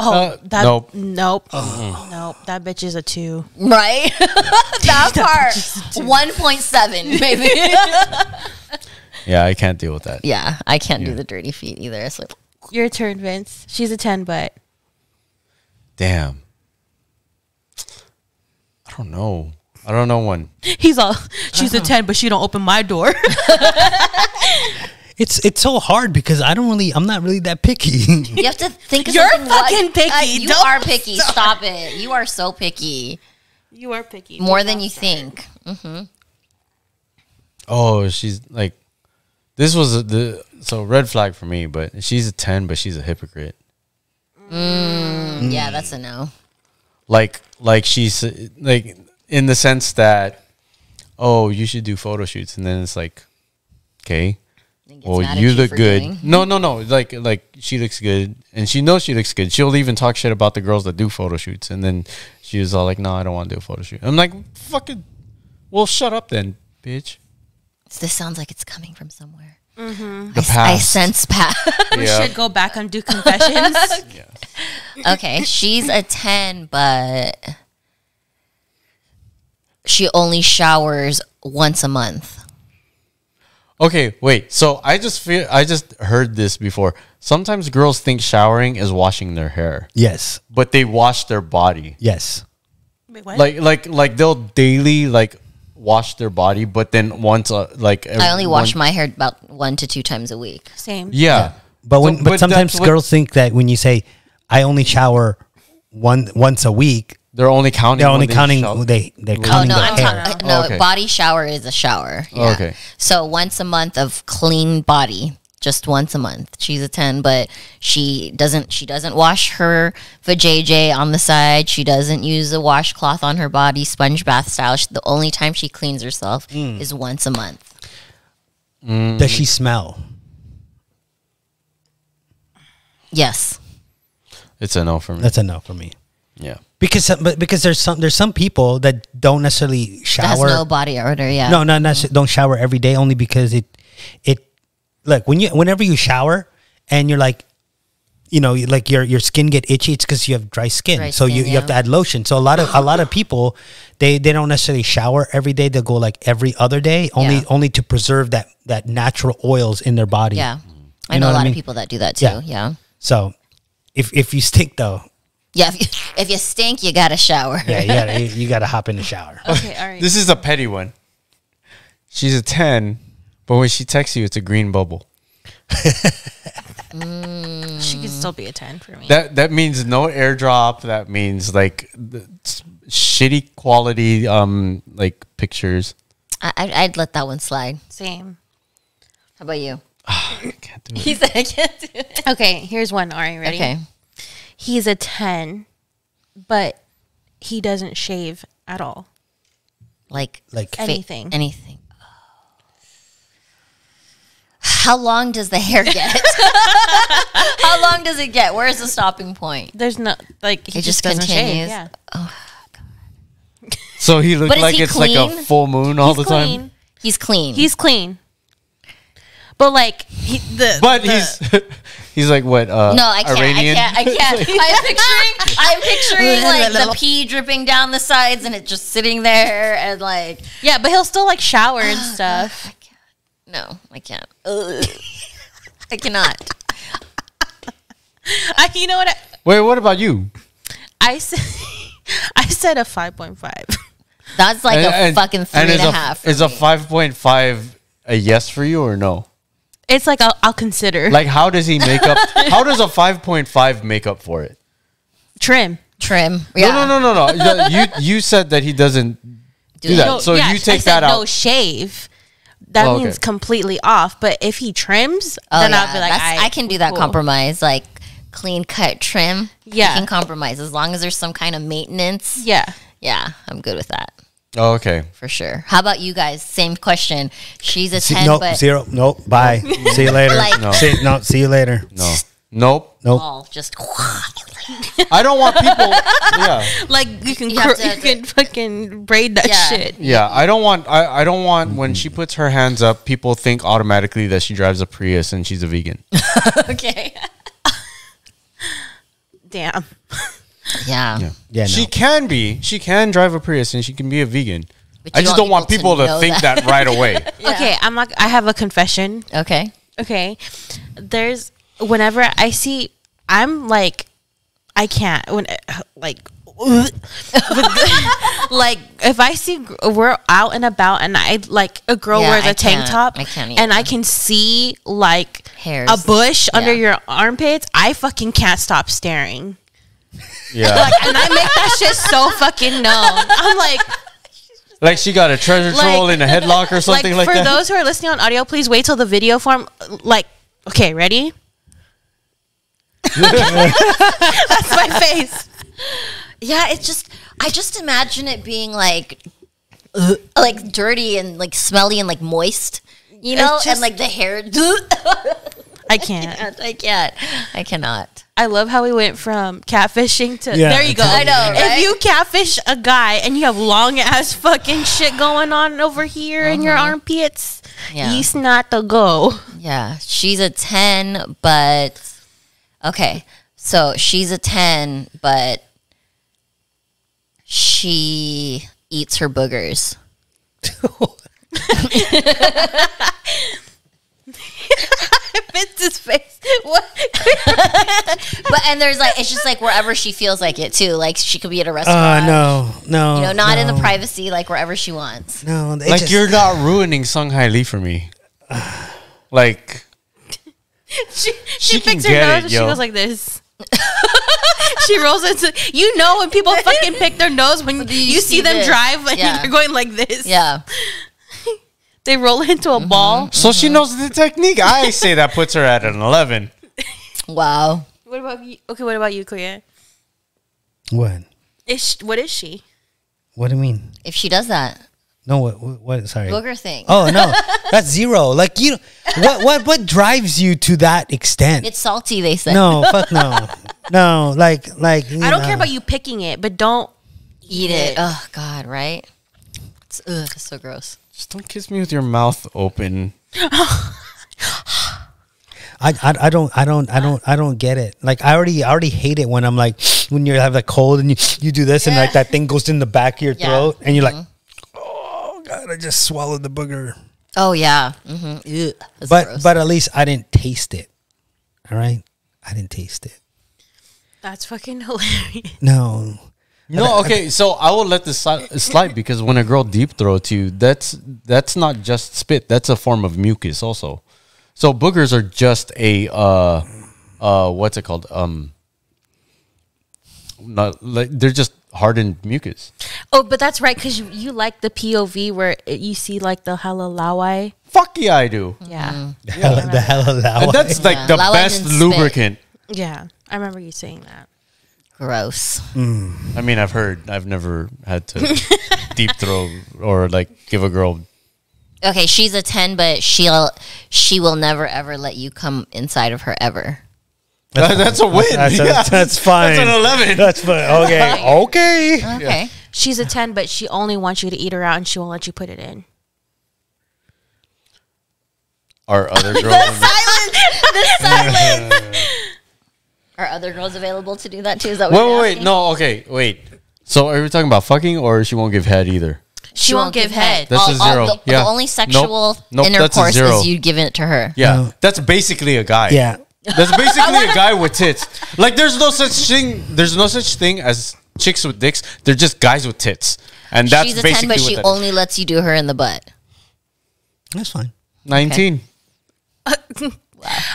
Oh, Uh, that nope. nope, nope. That bitch is a two. Right? that part. 1.7, maybe. Yeah, I can't deal with that. yeah, I can't do the dirty feet either. It's like, Your turn, Vince. She's a ten, but Damn. I don't know. I don't know one. he's a She's a uh-huh. ten, but she don't open my door. It's it's so hard because I don't really I'm not really that picky. you have to think of You're something fucking like- picky. Uh, you Don't are picky. Stop it. You are so picky. you are picky. More than you think. Mm-hmm. Oh, she's like, this was a, the, so red flag for me, but she's a 10, but she's a hypocrite. Mm, yeah, that's a no. Like, like she's like, in the sense that, oh, you should do photo shoots. And then it's like, okay. Well, you look good. doing- No, no, no. Like, like she looks good, and she knows she looks good. She'll even talk shit about the girls that do photo shoots, and then she was all like, "No, I don't want to do a photo shoot." I'm like, "Fucking, well, shut up then, bitch." This sounds like it's coming from somewhere. Mm-hmm. The I, s- I past. sense past. we Yeah. should go back and do confessions. okay, she's a 10, but she only showers once a month. Okay, wait. So I just feel I just heard this before. Sometimes girls think showering is washing their hair, yes. but they wash their body. Yes. Wait, what? Like, like, like they'll daily like wash their body, but then once, uh, like, I only wash one- my hair about one to two times a week. Same. Yeah, But when So- but, sometimes girls think that when you say I only shower one once a week, they're only counting. they're only they counting shower. they they're Oh counting no, the I'm hair. talking. No, Okay. body shower is a shower. Yeah. Okay. So once a month of clean body, just once a month. She's a ten, but she doesn't. She doesn't wash her vajayjay on the side. She doesn't use a washcloth on her body, sponge bath style. She, the only time she cleans herself Mm. is once a month. Does she smell? Yes. It's a no for me. That's a no for me. yeah. Because but because there's some there's some people that don't necessarily That has shower. no body odor. Yeah. no, not necessarily don't shower every day only because it it look when you whenever you shower and you're like you know like your your skin get itchy it's because you have dry skin Dry so you, skin, you have to add lotion so a lot of a lot of people they they don't necessarily shower every day they'll go like every other day only Yeah. only to preserve that that natural oils in their body Yeah. I You know, know a what I lot mean? of people that do that too. Yeah. Yeah. so if if you stink though Yeah. If you, if you stink, you got to shower. yeah you gotta, you, you gotta hop in the shower Okay, all right. This is a petty one. She's a 10, but when she texts you, it's a green bubble. she could still be a ten for me. That that means no airdrop. That means like the shitty quality um like pictures. I, I'd- I'd let that one slide. Same. How about you? I can't do it. He said I can't do it. Okay, here's one. Are you ready? Okay. He's a ten, but he doesn't shave at all. Like like Anything. anything. How long does the hair get? How long does it get? Where's the stopping point? There's no like he It just just, doesn't continues. shave. Yeah, So he looks But is like he it's like a clean? full moon all the he's time. He's clean. He's clean. But like he the But the- he's he's like what? Uh, no, I can't. Iranian? I can't. I can't. I'm picturing. I'm picturing like the pee dripping down the sides and it just sitting there and like. yeah, but he'll still like shower and stuff. I can't. No, I can't. Ugh. I cannot. I, you know what? I, Wait, what about you? I said I said a five point five. That's like And- a and- fucking three and is a half. for Is a five point five a yes for you or no? It's like I'll, I'll consider Like, how does he make up? how does a five point five make up for it? trim. trim? Yeah. No, no, no, no, no. You you said that he doesn't do that. No, so yeah, you I take said that out. No shave. That Oh, okay. means completely off. But if he trims, Oh, then yeah. I'll be like, That's- I can do that cool." compromise, like clean cut trim. Yeah. you can compromise as long as there's some kind of maintenance. Yeah. Yeah, I'm good with that oh, okay. for sure. How about you guys? Same question. She's a See, ten, nope, but zero. Nope. Bye. see you later. Like- No. See, no, see you later. No. Nope. Nope. all just I don't want people. Yeah. Like you can You have cur- to- you can fucking braid that Yeah. shit. Yeah, I don't want. I, I don't want when she puts her hands up, people think automatically that she drives a Prius and she's a vegan. okay. Damn. Yeah. Yeah, she no. can be. She can drive a Prius and she can be a vegan. I just don't want people to, know think that. right away. Okay, I'm like I have a confession. Okay. Okay, there's whenever I see, I'm like, I can't when uh, like. like if I see gr- we're out and about and I like a girl Yeah, wears a I tank can't. top I can't and I can see like Hairs. a bush under your armpits, I fucking can't stop staring. Yeah, Like and I make that shit so fucking known. I'm like, like she got a treasure Like- troll in a headlock or something like, that. for that. those who are listening on audio, please wait till the video form. Like, okay, ready? That's my face. Yeah, it's just I just imagine it being like uh, like dirty and like smelly and like moist. You know, It's and like the hair. I can't. I can't. I cannot. I love how we went from catfishing to Yeah, there you go. I know, right? If you catfish a guy and you have long ass fucking shit going on over here in your armpits, Uh-huh. Yeah. he's not the go. Yeah, she's a 10, but okay. So she's a 10, but she eats her boogers. Vince's face. What? But and there's like it's just like wherever she feels like it too. Like she could be at a Uh, restaurant. no, no. You know, not in the privacy, like wherever she wants. No, like just- you're not ruining Sung Hi Lee for me. Like She, She she, picks her nose it, and yo. she goes like this. she rolls into you know when people fucking pick their nose when you, you see, see them this. drive and Yeah. they're going like this. Yeah. They roll into a Mm-hmm. ball. so she knows the technique. I say that puts her at an eleven. Wow. What about you? Okay, what about you, Clea? what? Is she, what is she? What do you mean? If she does that No, what? What? what sorry. booger thing, Oh no, that's zero. Like you, what? What? What drives you to that extent? it's salty. They say. no, fuck no, no. Like, like. I don't care about you picking it, but don't. eat it. Oh God, right? It's, ugh, it's so gross. Just don't kiss me with your mouth open. I, I, I don't I don't I don't I don't get it. Like I already I already hate it when I'm like when you have a cold and you you do this and like that thing goes in the back of your Yeah. throat and you're like, oh god, I just swallowed the booger. Oh yeah. Mm-hmm. That's But gross. but at least I didn't taste it. All right, I didn't taste it. That's fucking hilarious. No, No, okay. So I will let this slide because when a girl deep throats you, that's that's not just spit. That's a form of mucus also. So boogers are just a uh uh what's it called? Um not like they're just hardened mucus. Oh, but that's right because you, you like the POV where it, you see like the halalawai. Fuck yeah, I do. Yeah, mm. the hell, the hell of. And that's like Yeah. the Lala best didn't spit. lubricant. yeah. I remember you saying that. gross. Mm. I mean, I've heard. I've never had to deep throat or like give a girl Okay, she's a ten, but she'll she will never ever let you come inside of her ever. That- that's a win. That's, Yeah. that's, that's fine. That's an 11. That's fine. Okay. Okay. Okay. She's a 10, but she only wants you to eat her out and she won't let you put it in. Are other girls? Silence. the silence. Are other girls available to do that too? Is that what wait, you're wait, wait. No, okay, wait. So are we talking about fucking or she won't give head either? She, won't, give head. That's a zero. the, Yeah. the only sexual Nope, that's a intercourse zero. is you giving it to her. Yeah, No. that's basically a guy. Yeah. That's basically a guy with tits. Like there's no such thing. There's no such thing as chicks with dicks. They're just guys with tits, and that's She's a basically ten, but what she that is. only lets you do her in the butt. That's fine. nineteen.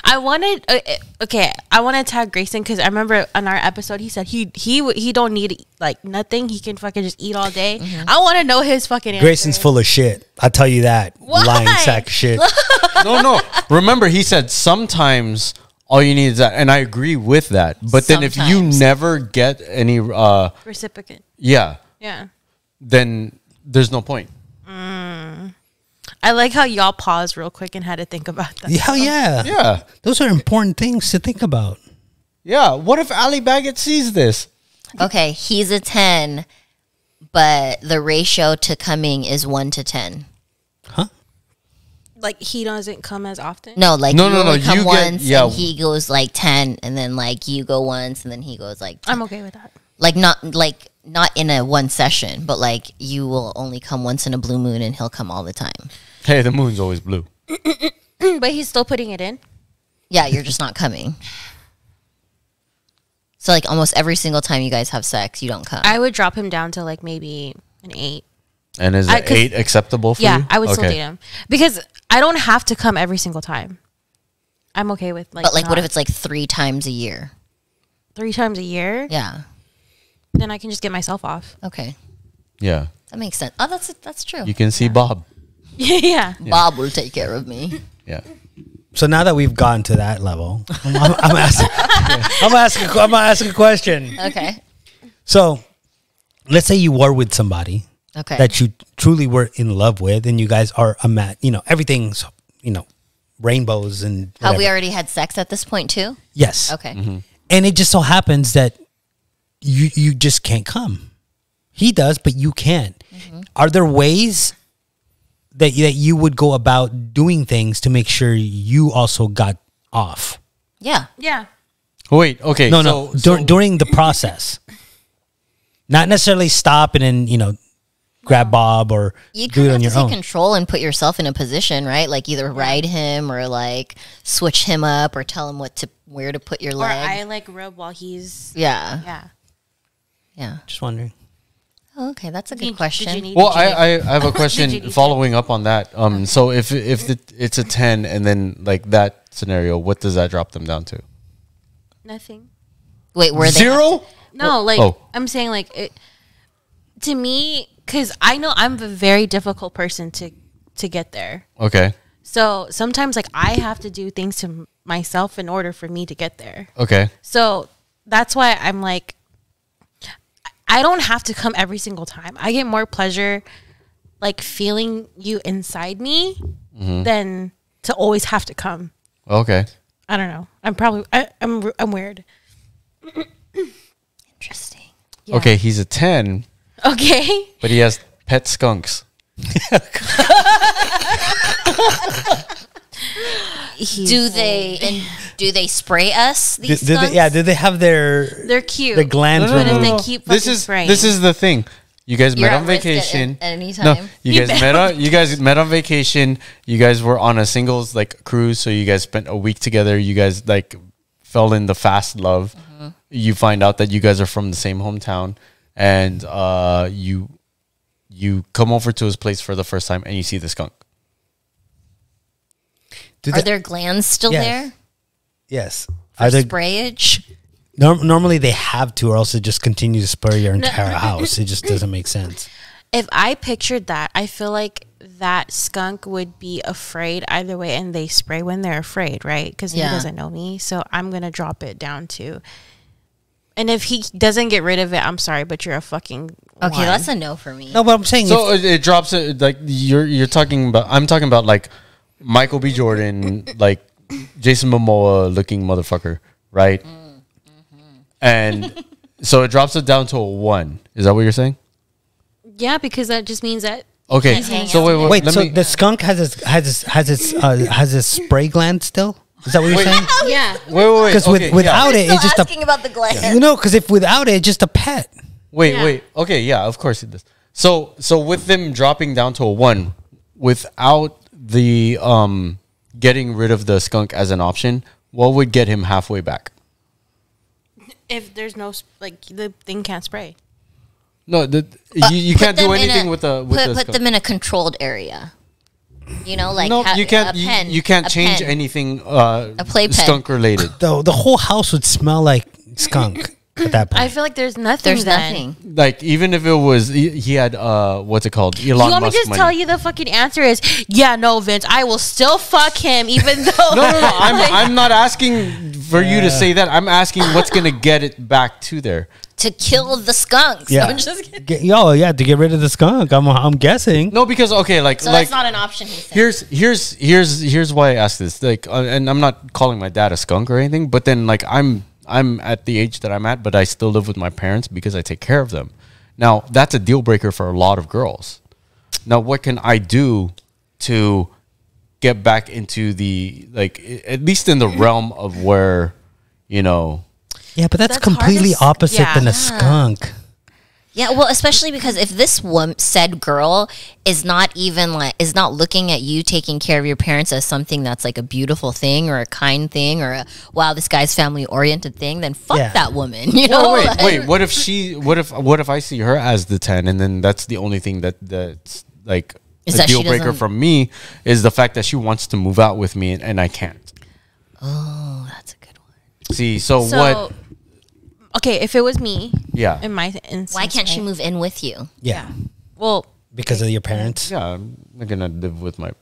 I wanted uh, uh, okay. I want to tag Grayson because I remember on our episode he said he he w- he don't need like nothing. He can fucking just eat all day. I want to know his fucking. Answer. Grayson's full of shit. I tell you that. Why? Lying sack of shit. no, no. Remember, he said sometimes all you need is that, and I agree with that. But then if you never get any, uh, Reciprocant. yeah, Yeah. then there's no point. I like how y'all paused real quick and had to think about that. Hell yeah. Yeah, Those are important things to think about. yeah. What if Ali Baggett sees this? Okay, he's a ten, but the ratio to coming is one to ten. Huh? Like he doesn't come as often. No, like No, you no, no, only come you get- once, yeah. and he goes like ten, and then like you go once, and then he goes like 10. I'm okay with that. like not like not in a one session, but like you will only come once in a blue moon, and he'll come all the time. Hey, the moon's always blue. but he's still putting it in. Yeah, you're just not coming. So like almost every single time you guys have sex, you don't come. I would drop him down to like maybe an eight. And is I- eight acceptable for yeah, you? I would still date him because I don't have to come every single time. I'm okay with like. but like, what if it's like three times a year? three times a year? Yeah. Then I can just get myself off. Okay, Yeah, that makes sense. Oh, that's that's true. you can see Bob. yeah. yeah. Bob will take care of me. Yeah. So now that we've gotten to that level, I'm, I'm, I'm asking. I'm asking. I'm gonna a question. Okay. So, let's say you were with somebody Okay. that you truly were in love with, and you guys are a mat. You know, everything's you know, rainbows and. Have we already had sex at this point too? Yes. Okay. Mm-hmm. And it just so happens that you you just can't come. He does, but you can't. Mm-hmm. Are there ways that that you would go about doing things to make sure you also got off? Yeah. Yeah. Oh, wait. Okay. No, so, no, dur- so- during the process. Not necessarily stop and then, you know, grab Bob or You do kind it of on have your to own. control and put yourself in a position, right? Like either ride him or like switch him up or tell him what to where to put your Or leg. I like rub while he's. yeah. Yeah. Yeah. Just wondering. Oh, okay, that's a good did question. you need- Well, you I, need- I, I have a question following up on that. Um, so if if the, it's a ten and then like that scenario, what does that drop them down to? Nothing. Wait, were they Zero. No, like Oh. I'm saying, like it, to me, because I know I'm a very difficult person to to get there. Okay. So sometimes, like I have to do things to myself in order for me to get there. Okay. So that's why I'm like, I don't have to come every single time. I get more pleasure, like feeling you inside me, mm-hmm. than to always have to come. Okay. I don't know. I'm probably I, I'm I'm weird. interesting? Yeah. Okay. He's a ten, Okay. but he has pet skunks. Do they and do they spray us? Do, These do they, yeah, do they have their They're cute. their glands no, no, removed? no. They keep this fucking is spraying. this is the thing. You guys You're met at on risk at- vacation. at any No, time. you You guys bet. met on you guys met on vacation. You guys were on a singles like cruise, so you guys spent a week together. You guys like fell in the fast love. Mm-hmm. You find out that you guys are from the same hometown, and uh, you you come over to his place for the first time, and you see the skunk. Do Are they- their glands still Yes. there? yes. For Are they, sprayage? norm, normally they have to, or else it just continues to spray your entire house. It just doesn't make sense. if I pictured that, I feel like that skunk would be afraid either way, and they spray when they're afraid, right? Because Yeah. he doesn't know me, so I'm gonna drop it down to. And if he doesn't get rid of it, I'm sorry, but you're a fucking Okay, one. that's a no for me. No, but I'm saying So if, it, it drops it like you're you're talking about. I'm talking about like Michael B. Jordan, like Jason Momoa looking motherfucker, right? And so it drops it down to a one. Is that what you're saying? yeah, because that just means that Okay. He's hanging So wait, wait, wait, let so me. the skunk has its has its has its uh, has its spray gland still? Is that what you're Wait. saying? yeah. wait, wait, wait. Because okay, with, without yeah. it, it's just asking a about the gland. you know. Because if without it, it's just a pet. Wait, Yeah. wait. Okay, yeah, of course it does. So, so with them dropping down to a one, without the um getting rid of the skunk as an option, what would get him halfway back? If there's no like the thing can't spray. No, the, you, you can't do anything a- with the with put, the put skunk. them in a controlled area. You know, like no, ha- you can't. A You, pen, you can't change pen. anything. Uh, A playpen. skunk related. The the whole house would smell like skunk at that point. I feel like there's nothing. There's then. nothing. Like even if it was, he, he had uh, what's it called? Elon You want me Musk to just money. tell you the fucking answer is yeah, no, Vince. I will still fuck him even though. No, no, no. I'm, I'm not asking for you to say that. I'm asking what's gonna get it back to there. To kill the skunks. yeah, I'm just kidding. Get- yo, yeah, to get rid of the skunk. I'm I'm guessing. No, because okay, like So like that's not an option. He said. here's here's here's here's why I asked this. Like, uh, and I'm not calling my dad a skunk or anything, but then like I'm I'm at the age that I'm at, but I still live with my parents because I take care of them. Now that's a deal breaker for a lot of girls. Now, what can I do to get back into the like at least in the realm of where you know Yeah, but that's, That's completely s- opposite yeah. than a skunk. Yeah, well, especially because if this one said girl is not even like is not looking at you taking care of your parents as something that's like a beautiful thing or a kind thing or a wow this guy's family oriented thing, then fuck Yeah. that woman. You know, wait, Like- wait. What if she? What if? What if I see her as the ten, and then that's the only thing that that's like Is a that deal breaker doesn't- from me is the fact that she wants to move out with me, and, and I can't. Oh, that's a good one. See, so, so, what? Okay, if it was me, Yeah, in my instance, Why can't she right? move in with you? Yeah, Well, because of your parents. yeah. I'm not gonna live with my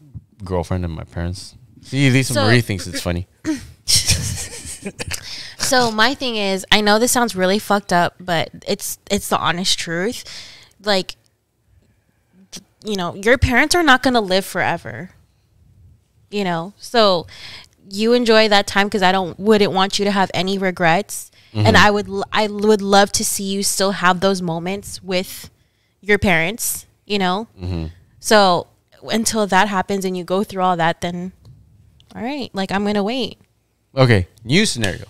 girlfriend and my parents. See, Lisa So- Marie thinks it's funny. So my thing is, I know this sounds really fucked up, but it's it's the honest truth. Like, th- you know, your parents are not going to live forever. You know, so you enjoy that time because I don't wouldn't want you to have any regrets, and mm-hmm. I would I would love to see you still have those moments with your parents. You know, mm-hmm. so until that happens and you go through all that, then all right, like I'm gonna wait. Okay, new scenario.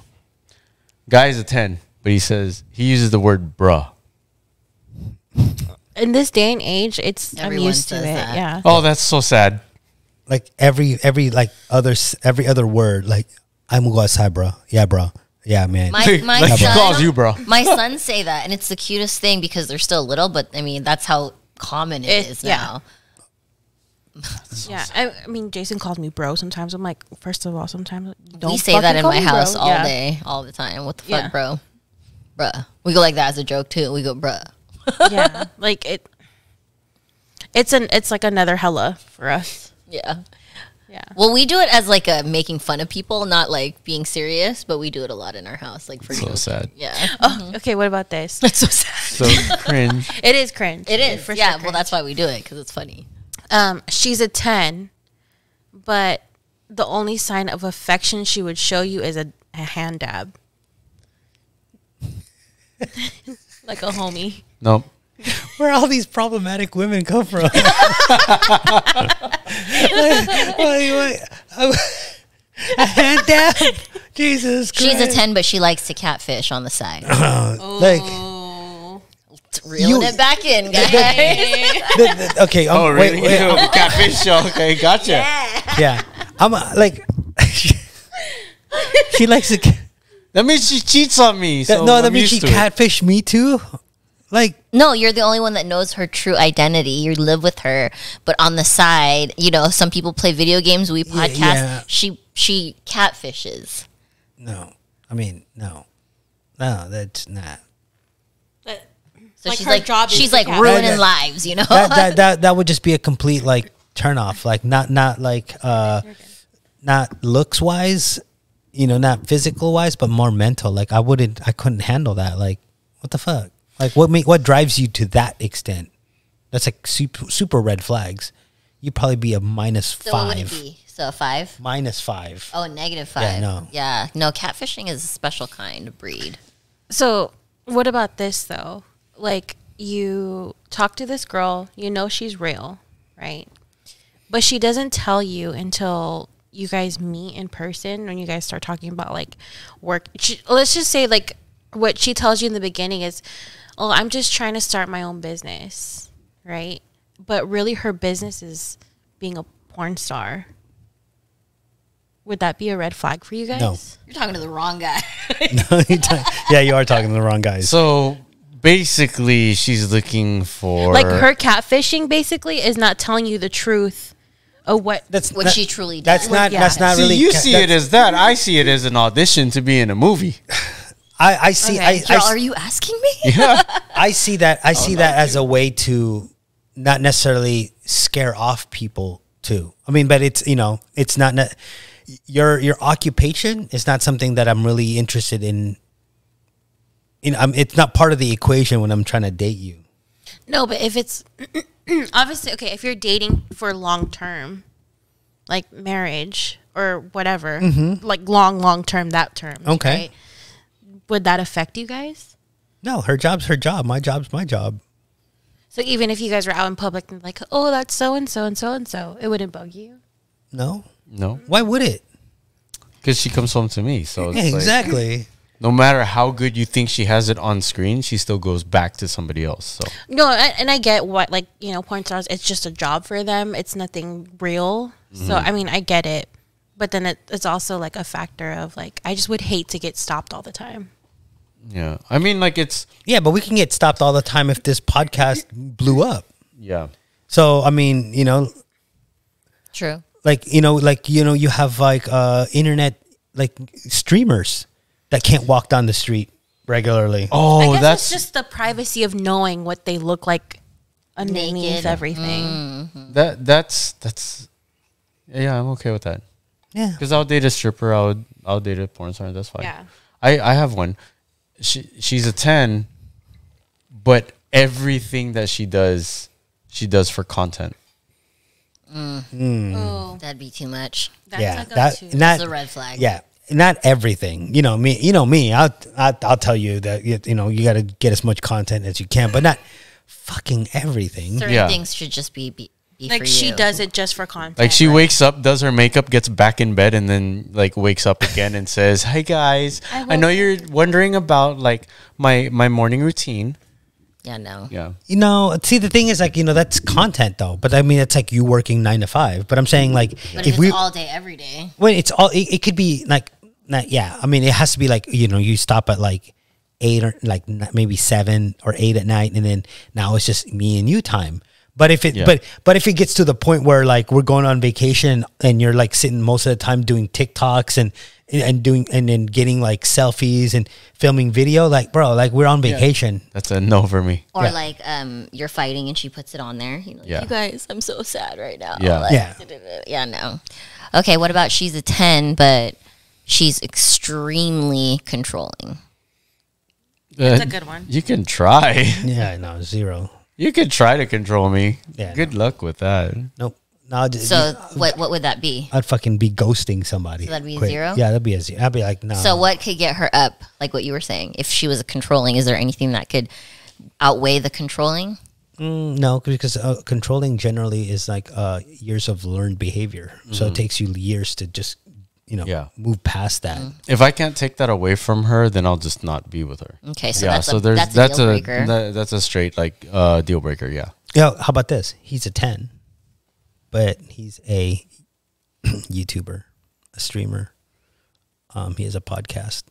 Guy is a ten, but he says he uses the word bruh. in this day and age, it's Everyone I'm used to it. that. Yeah. Oh, that's so sad. Like every every like other every other word. Like I'm gonna go outside, bro. Yeah, bro. Yeah, man. My my like he son calls you, bro. My sons say that, and it's the cutest thing because they're still little. But I mean, that's how common it It- is yeah. now. Yeah, I, I mean, Jason calls me bro. Sometimes I'm like, first of all, sometimes you don't we say that fucking in call my me house bro. all Yeah. day, all the time. What the fuck, Yeah. bro? Bruh. We go like that as a joke too. We go, bruh. yeah, like it. It's an it's like another hella for us. Yeah. Yeah. Well, we do it as like a making fun of people, not like being serious, but we do it a lot in our house, like for So joking. sad. Yeah. Oh, okay. What about this? That's so sad. So cringe. It is cringe. It is. for yeah. sure. well, that's why we do it because it's funny. um, she's a ten, but the only sign of affection she would show you is a, a hand dab, like a homie. No. Where all these problematic women come from? Wait, wait, wait. A hand dab? Jesus Christ. She's a ten, but she likes to catfish on the side. Like, Reeling You- it back in, guys. the- the- okay. Um, Oh, really? Wait, wait, Catfish show. Okay, gotcha. yeah. I'm uh, like, she likes to. ca- That means she cheats on me. So no, that I'm means she used catfish me too. Like, No, you're the only one that knows her true identity. You live with her, but on the side, you know, some people play video games. We podcast. yeah. She she catfishes. no. I mean, no. No, that's not. So Like she's her like job she's like catfish. ruining That- lives. You know. That, that that that would just be a complete like turn off. Like not not like uh not looks wise. you know, not physical wise, but more mental. Like I wouldn't, I couldn't handle that. Like, what the fuck? Like, what make what drives you to that extent? That's like super, super red flags. You'd probably be a minus So what would it five. be? So a five? Minus five. Oh, negative five. Yeah, no. Yeah, no. Catfishing is a special kind of breed. So, what about this though? Like, you talk to this girl, you know she's real, right? But she doesn't tell you until you guys meet in person when you guys start talking about like work. She, let's just say, like, what she tells you in the beginning is, Oh, I'm just trying to start my own business, right? But really, her business is being a porn star. Would that be a red flag for you guys? No. You're talking to the wrong guy. yeah, you are talking to the wrong guys. So basically, she's looking for Like her catfishing basically is not telling you the truth of what that's What not- she truly Does. That's does. not. Yeah. That's not See, really. you ca- see it as that. I see it as an audition to be in a movie. I, I see. Okay. I, Girl, I, are you asking me? Yeah. I see that. I see that as a way to not necessarily scare off people too. I mean, but it's you know, it's not ne- your your occupation is not something that I'm really interested in. In um, it's not part of the equation when I'm trying to date you. No, but if it's obviously okay, if you're dating for long term, like marriage or whatever, like long, long term, that term. Mm-hmm. Okay. Right? Would that affect you guys? No, her job's her job. My job's my job. So even if you guys were out in public and like, oh, that's so and so and so and so, it wouldn't bug you. No, No, why would it? because she comes home to me. So it's Yeah, like, exactly. no matter how good you think she has it on screen, she still goes back to somebody else. So No, a- and I get what like you know, porn stars. It's just a job for them. It's nothing real. So mm-hmm. I mean, I get it, but then it, it's also like a factor of like I just would hate to get stopped all the time. yeah, I mean, like it's Yeah, but we can get stopped all the time if this podcast blew up. yeah. So I mean, you know, True. like you know like you know you have like uh internet like streamers that can't walk down the street regularly I Oh, guess that's it's just the privacy of knowing what they look like underneath Naked. everything. that that's that's yeah. I'm okay with that yeah because I'll date a stripper. I'll I'll date a porn star. That's fine. Yeah. I I have one. She she's a ten, but everything that she does, she does for content. Mm-hmm. Oh, That'd be too much. that's yeah like that two. not That's a red flag. yeah not everything you know me you know me i'll i'll, I'll tell you that you, you know you got to get as much content as you can but not fucking everything Certain Yeah. things should just be be, be like for she you. does it just for content. Like she right? wakes up, does her makeup, gets back in bed, and then like wakes up again and says, "Hi guys, I I, know you're wondering about like my my morning routine." Yeah, no. Yeah, you know see the thing is like you know that's content though but i mean it's like you working nine to five but i'm saying like But if, if it's we all day, every day, Well, it's all. It, it could be like, not yeah. I mean, it has to be like you know, you stop at like eight or like maybe seven or eight at night, and then now it's just me and you time. But if it, Yeah. but but if it gets to the point where like we're going on vacation and you're like sitting most of the time doing TikToks and and doing and then getting like selfies and filming video, like bro, like we're on vacation. that's a no for me. or Yeah. like um, you're fighting and she puts it on there. You know, Yeah. you guys, I'm so sad right now. Yeah. Like, Yeah. yeah, no. Okay, what about she's a ten, but she's extremely controlling. That's Uh, a good one. You can try. Yeah, no zero. You could try to control me. Yeah, Good luck with that. Nope. No, I'd, So what what would that be? I'd fucking be ghosting somebody. So that'd be a quick. zero? Yeah, that'd be a zero. I'd be like, no. So what could get her up? Like what you were saying, if she was controlling, is there anything that could outweigh the controlling? Mm, no, because uh, controlling generally is like uh, years of learned behavior. So it takes you years to just, you know, Yeah. move past that. If I can't take that away from her, then I'll just not be with her. Okay, so yeah, that's so a, there's that's a that's a that- that's a straight like uh deal breaker. Yeah. Yeah, how about this? He's a 10, but he's a YouTuber, a streamer. Um, he has a podcast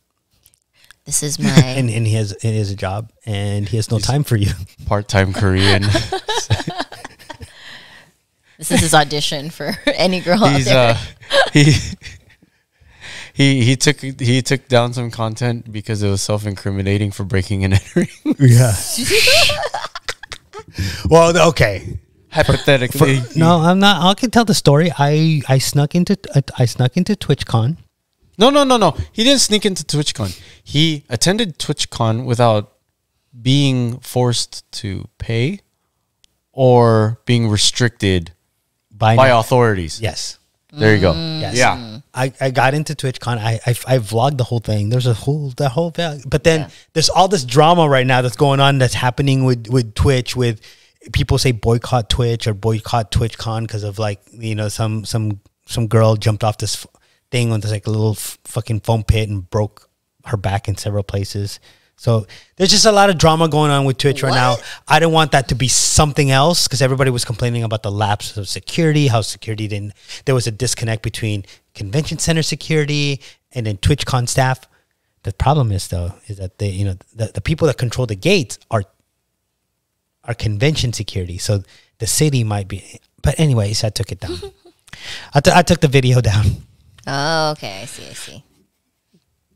this is my and, and he has it is a job and he has no time for you. Part time Korean. this is his audition for any girl out there. uh he he he took he took down some content because it was self incriminating for breaking and entering. Yeah. well, okay. Hypothetically, No, I'm not. I can tell the story. I I snuck into I, uh, I snuck into TwitchCon, No, no, no, no. He didn't sneak into TwitchCon. He attended TwitchCon without being forced to pay or being restricted By, by authorities. yes. There you go. Mm. Yes. Yeah. I, I got into TwitchCon. I, I I vlogged the whole thing. There's a whole the whole thing. But then there's all this drama right now that's going on that's happening with with Twitch with people say boycott Twitch or boycott TwitchCon because of like you know some some some girl jumped off this thing with this like a little f- fucking foam pit and broke her back in several places. So there's just a lot of drama going on with Twitch right now. I didn't want that to be something else because everybody was complaining about the lapse of security, how security didn't. There was a disconnect between convention center security and then TwitchCon staff. The problem is though is that they, you know, the, the people that control the gates are are convention security. So the city might be. But anyways, I took it down. I, t- I took the video down. Oh, okay. I see. I see.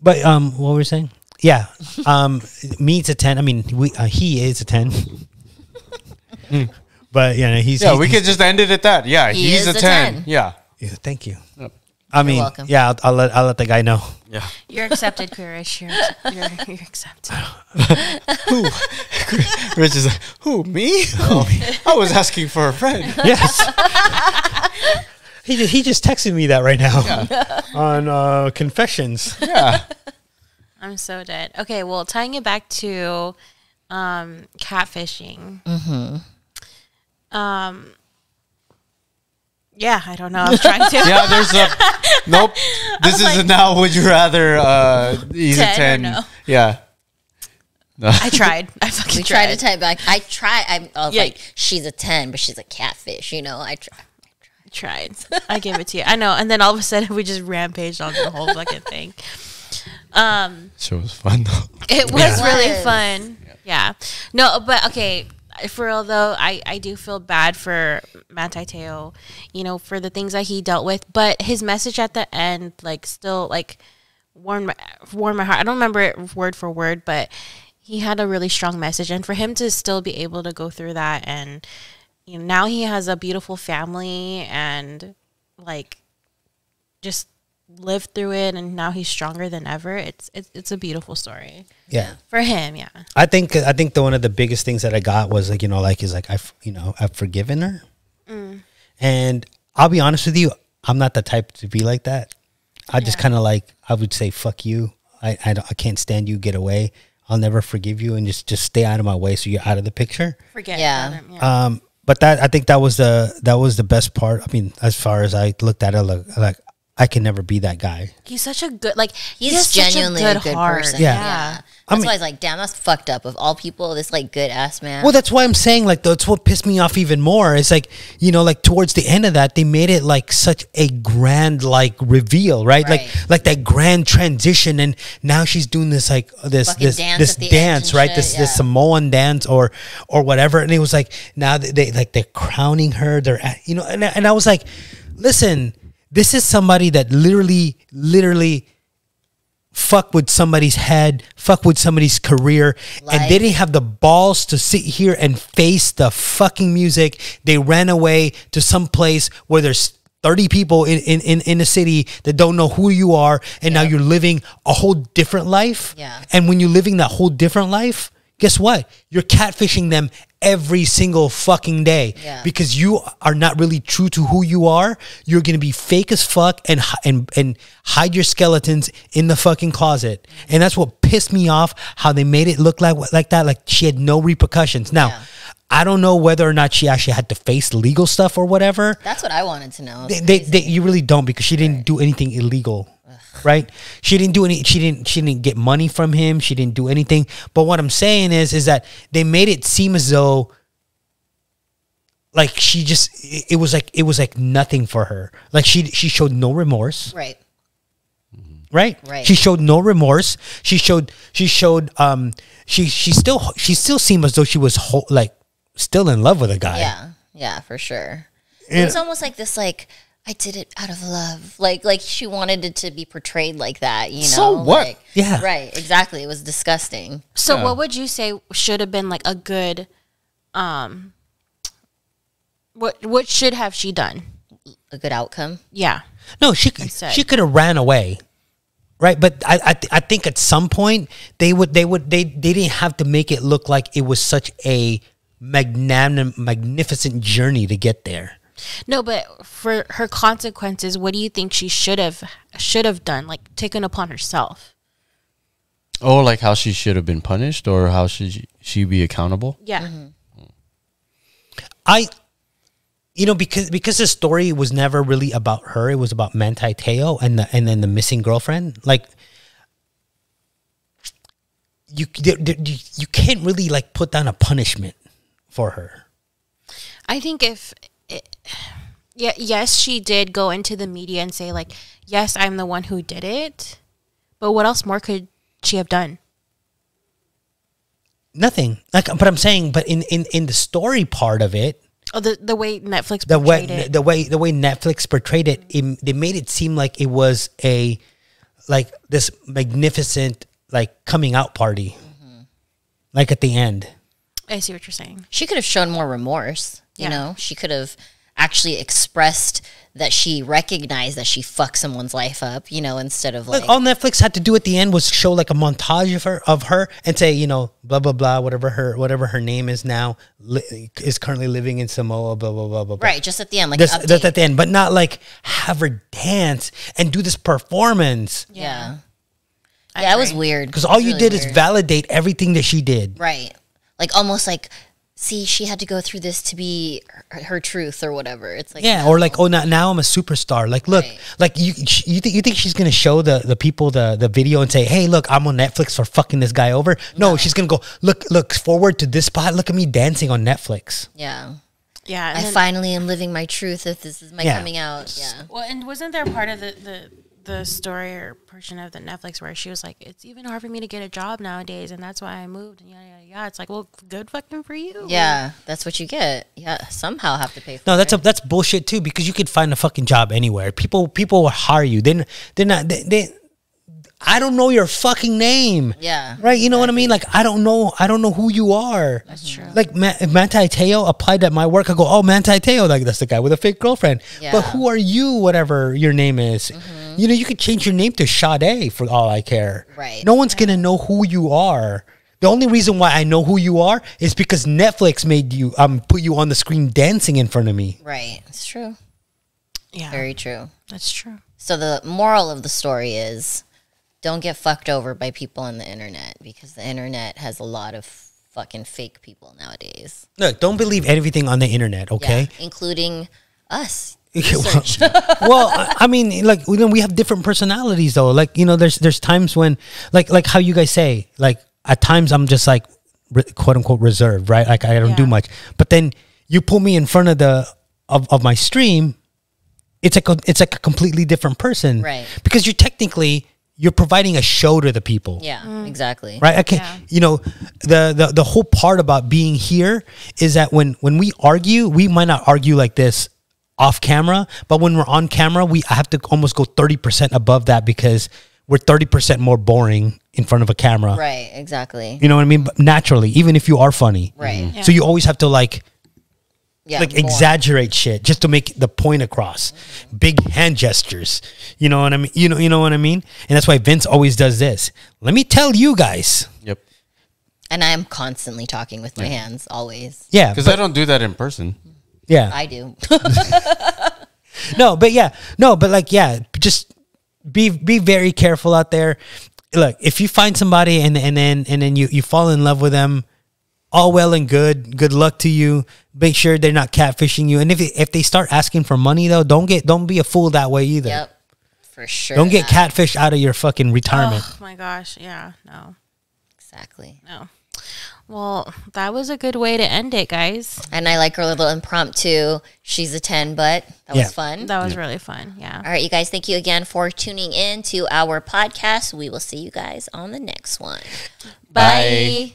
But um, what were we saying? Yeah, um, me it's a ten. I mean, we uh, he is a ten. but yeah, he's Yeah, he's- we could just end it at that. Yeah, He he's is a a 10. 10. Yeah. yeah, thank you. I mean, welcome. yeah, I'll, I'll let I'll let the guy know. Yeah. You're accepted, Kuya Rich. You're, you're, you're accepted. Rich is like, who, me? Oh, I was asking for a friend. Yes. he just, he just texted me that right now on uh, confessions. Yeah. I'm so dead. Okay, well, tying it back to um, catfishing. Mm-hmm. Um, yeah, I don't know. I was trying to. Yeah, there's a. Nope. This is like- a now would you rather. Uh, he's 10 10. no? Yeah. I tried. I fucking We tried tried. to type back. I try. I, I was Yeah. like, she's a ten, but she's a catfish. You know, I try. I tried. I give it to you. I know. And then all of a sudden, we just rampaged on the whole fucking thing. Um, Sure was fun though. It was Yeah. really fun. Yeah. No, but okay. For real though, I, I do feel bad for Manti Teo, you know, for the things that he dealt with. But his message at the end, like, still like warmed my warmed my heart. I don't remember it word for word, but he had a really strong message, and for him to still be able to go through that, and you know, now he has a beautiful family, and like just lived through it, and now he's stronger than ever. It's it's it's a beautiful story Yeah. for him. Yeah. I think I think the one of the biggest things that I got was like you know like is like I've you know I've forgiven her, and I'll be honest with you, I'm not the type to be like that. I just kind of like I would say fuck you. I I, don't, I can't stand you. Get away. I'll never forgive you, and just just stay out of my way so you're out of the picture. Forget. Yeah. yeah. Um, but that I think that was the that was the best part. I mean, as far as I looked at it, like, like I can never be that guy. he's such a good like He's he has such genuinely a good, heart. person. Yeah. Yeah. I That's mean- why I was like, damn, that's fucked up. Of all people, this like good ass man. Well, that's why I'm saying like that's what pissed me off even more. It's like you know, like towards the end of that, they made it like such a grand like reveal, right? Like Right. like that grand transition, and now she's doing this like this Fucking this dance this at the end dance, right? shit, This this. Samoan dance or or whatever, and it was like now they, they like they're crowning her. They're at- you know, and and I was like, listen, this is somebody that literally literally fuck with somebody's head, fuck with somebody's career, and they didn't have the balls to sit here and face the fucking music. They ran away to some place where there's 30 people in, in, in, in a city that don't know who you are, and now you're living a whole different life. Yeah. And when you're living that whole different life, guess what? You're catfishing them every single fucking day Yeah. because you are not really true to who you are. You're gonna be fake as fuck and and and hide your skeletons in the fucking closet. Mm-hmm. And that's what pissed me off. How they made it look like like that, like she had no repercussions. Now, Yeah. I don't know whether or not she actually had to face legal stuff or whatever. that's what I wanted to know. They, they, they, you really don't because she didn't do anything illegal, right? She didn't do any. She didn't. She didn't get money from him. She didn't do anything. But what I'm saying is, is that they made it seem as though, like she just, it, was like it was like nothing for her. Like she she showed no remorse, right. right? Right. She showed no remorse. She showed. She showed. Um. She she still she still seemed as though she was whole, like still in love with a guy. Yeah. Yeah, for sure. It was almost like this, like, I did it out of love. Like, like she wanted it to be portrayed like that, you know? So what? Like, Yeah. Right. Exactly. It was disgusting. So Yeah. what would you say should have been like a good um what what should have she done? A good outcome. Yeah. No, she could Instead. she could have ran away. right? But I I, th- I think at some point they would they would they they didn't have to make it look like it was such a magnanimous magnificent journey to get there. No, but for her consequences, what do you think she should have should have done? Like taken upon herself. Oh, like how she should have been punished, or how should she, she be accountable? Yeah. Mm-hmm. I, you know, because because the story was never really about her. It was about Manti Teo and the and then the missing girlfriend. Like, you there- there- you you can't really like put down a punishment for her. I think if it, yeah, yes, she did go into the media and say like, "Yes, I'm the one who did it." But what else more could she have done? Nothing. Like, but I'm saying, but in in in the story part of it, Oh, the the way Netflix the way portrayed it. the way the way Netflix portrayed it, it, they made it seem like it was a like this magnificent like coming out party, mm-hmm. like at the end. I see what you're saying. She could have shown more remorse. You Yeah. know, she could have actually expressed that she recognized that she fucked someone's life up. You know, instead of like, Like all Netflix had to do at the end was show like a montage of her of her and say you know blah blah blah whatever her whatever her name is now li- is currently living in Samoa blah blah blah blah. blah. right, just at the end, like That's, an that's update. at the end, but not like have her dance and do this performance yeah, I yeah, it was weird because all was you really did is validate everything that she did. right, like almost like. See, she had to go through this to be her, her truth or whatever. It's like Yeah, no. or like, oh, now, now I'm a superstar. Like, look, Right. like you, you think you think she's gonna show the the people the the video and say, hey, look, I'm on Netflix for fucking this guy over. No, she's gonna go look look forward to this spot. Look at me dancing on Netflix. yeah. Yeah. I then- finally am living my truth if this is my Yeah. coming out. Yeah. Well, and wasn't there part of the, the the story or portion of the Netflix where she was like, "It's even hard for me to get a job nowadays, and that's why I moved." And yada yada yada. It's like, well, good fucking for you. Yeah, that's what you get. Yeah, somehow have to pay for No, that's it. a that's bullshit too because you could find a fucking job anywhere. People people will hire you. Then they're not they, they I don't know your fucking name. Yeah, Right, you know what I mean? Like I don't know, I don't know who you are. That's true. Like Ma- if Manti Teo applied at my work, I go, "Oh, Manti Teo, like that's the guy with a fake girlfriend." Yeah. But who are you? Whatever your name is, mm-hmm. You know, you could change your name to Sade for all I care. Right. No one's gonna know who you are. The only reason why I know who you are is because Netflix made you um put you on the screen dancing in front of me. right. It's true. yeah, Very true. that's true. So the moral of the story is don't get fucked over by people on the internet because the internet has a lot of fucking fake people nowadays. Look, don't believe everything on the internet, okay? Yeah, including us. well, I mean, like you know, we have different personalities though. Like you know, there's there's times when, like like how you guys say, like at times I'm just like quote unquote reserved, right? Like I don't do much. But then you put me in front of the of, of my stream, it's like a, it's like a completely different person, Right. Because you're technically you're providing a show to the people, Yeah, exactly. right? I can, Yeah. you know, the, the the whole part about being here is that when when we argue, we might not argue like this off camera, but when we're on camera, we have to almost go thirty percent above that because we're thirty percent more boring in front of a camera. Right, exactly. You know what I mean? But naturally, even if you are funny, Right. Yeah. So you always have to like Yeah. like more. exaggerate shit just to make the point across. Mm-hmm. Big hand gestures. You know what I mean? You know you know what I mean? And that's why Vince always does this. Let me tell you guys. Yep. And I am constantly talking with my hands, always. Yeah. Because I don't do that in person. Yeah. I do. no, but yeah, no, but like yeah, just be be very careful out there. Look, if you find somebody and and then and then you you fall in love with them, all well and good. Good luck to you. Make sure they're not catfishing you. And if if they start asking for money though, don't get don't be a fool that way either. yep. For sure. Don't get that. catfished out of your fucking retirement. Oh my gosh, yeah, no, Exactly. no. Well, that was a good way to end it, guys. And I like her little impromptu. She's a 10, but that Yeah. was fun. That was really fun. Yeah. All right, you guys, thank you again for tuning in to our podcast. We will see you guys on the next one. Bye.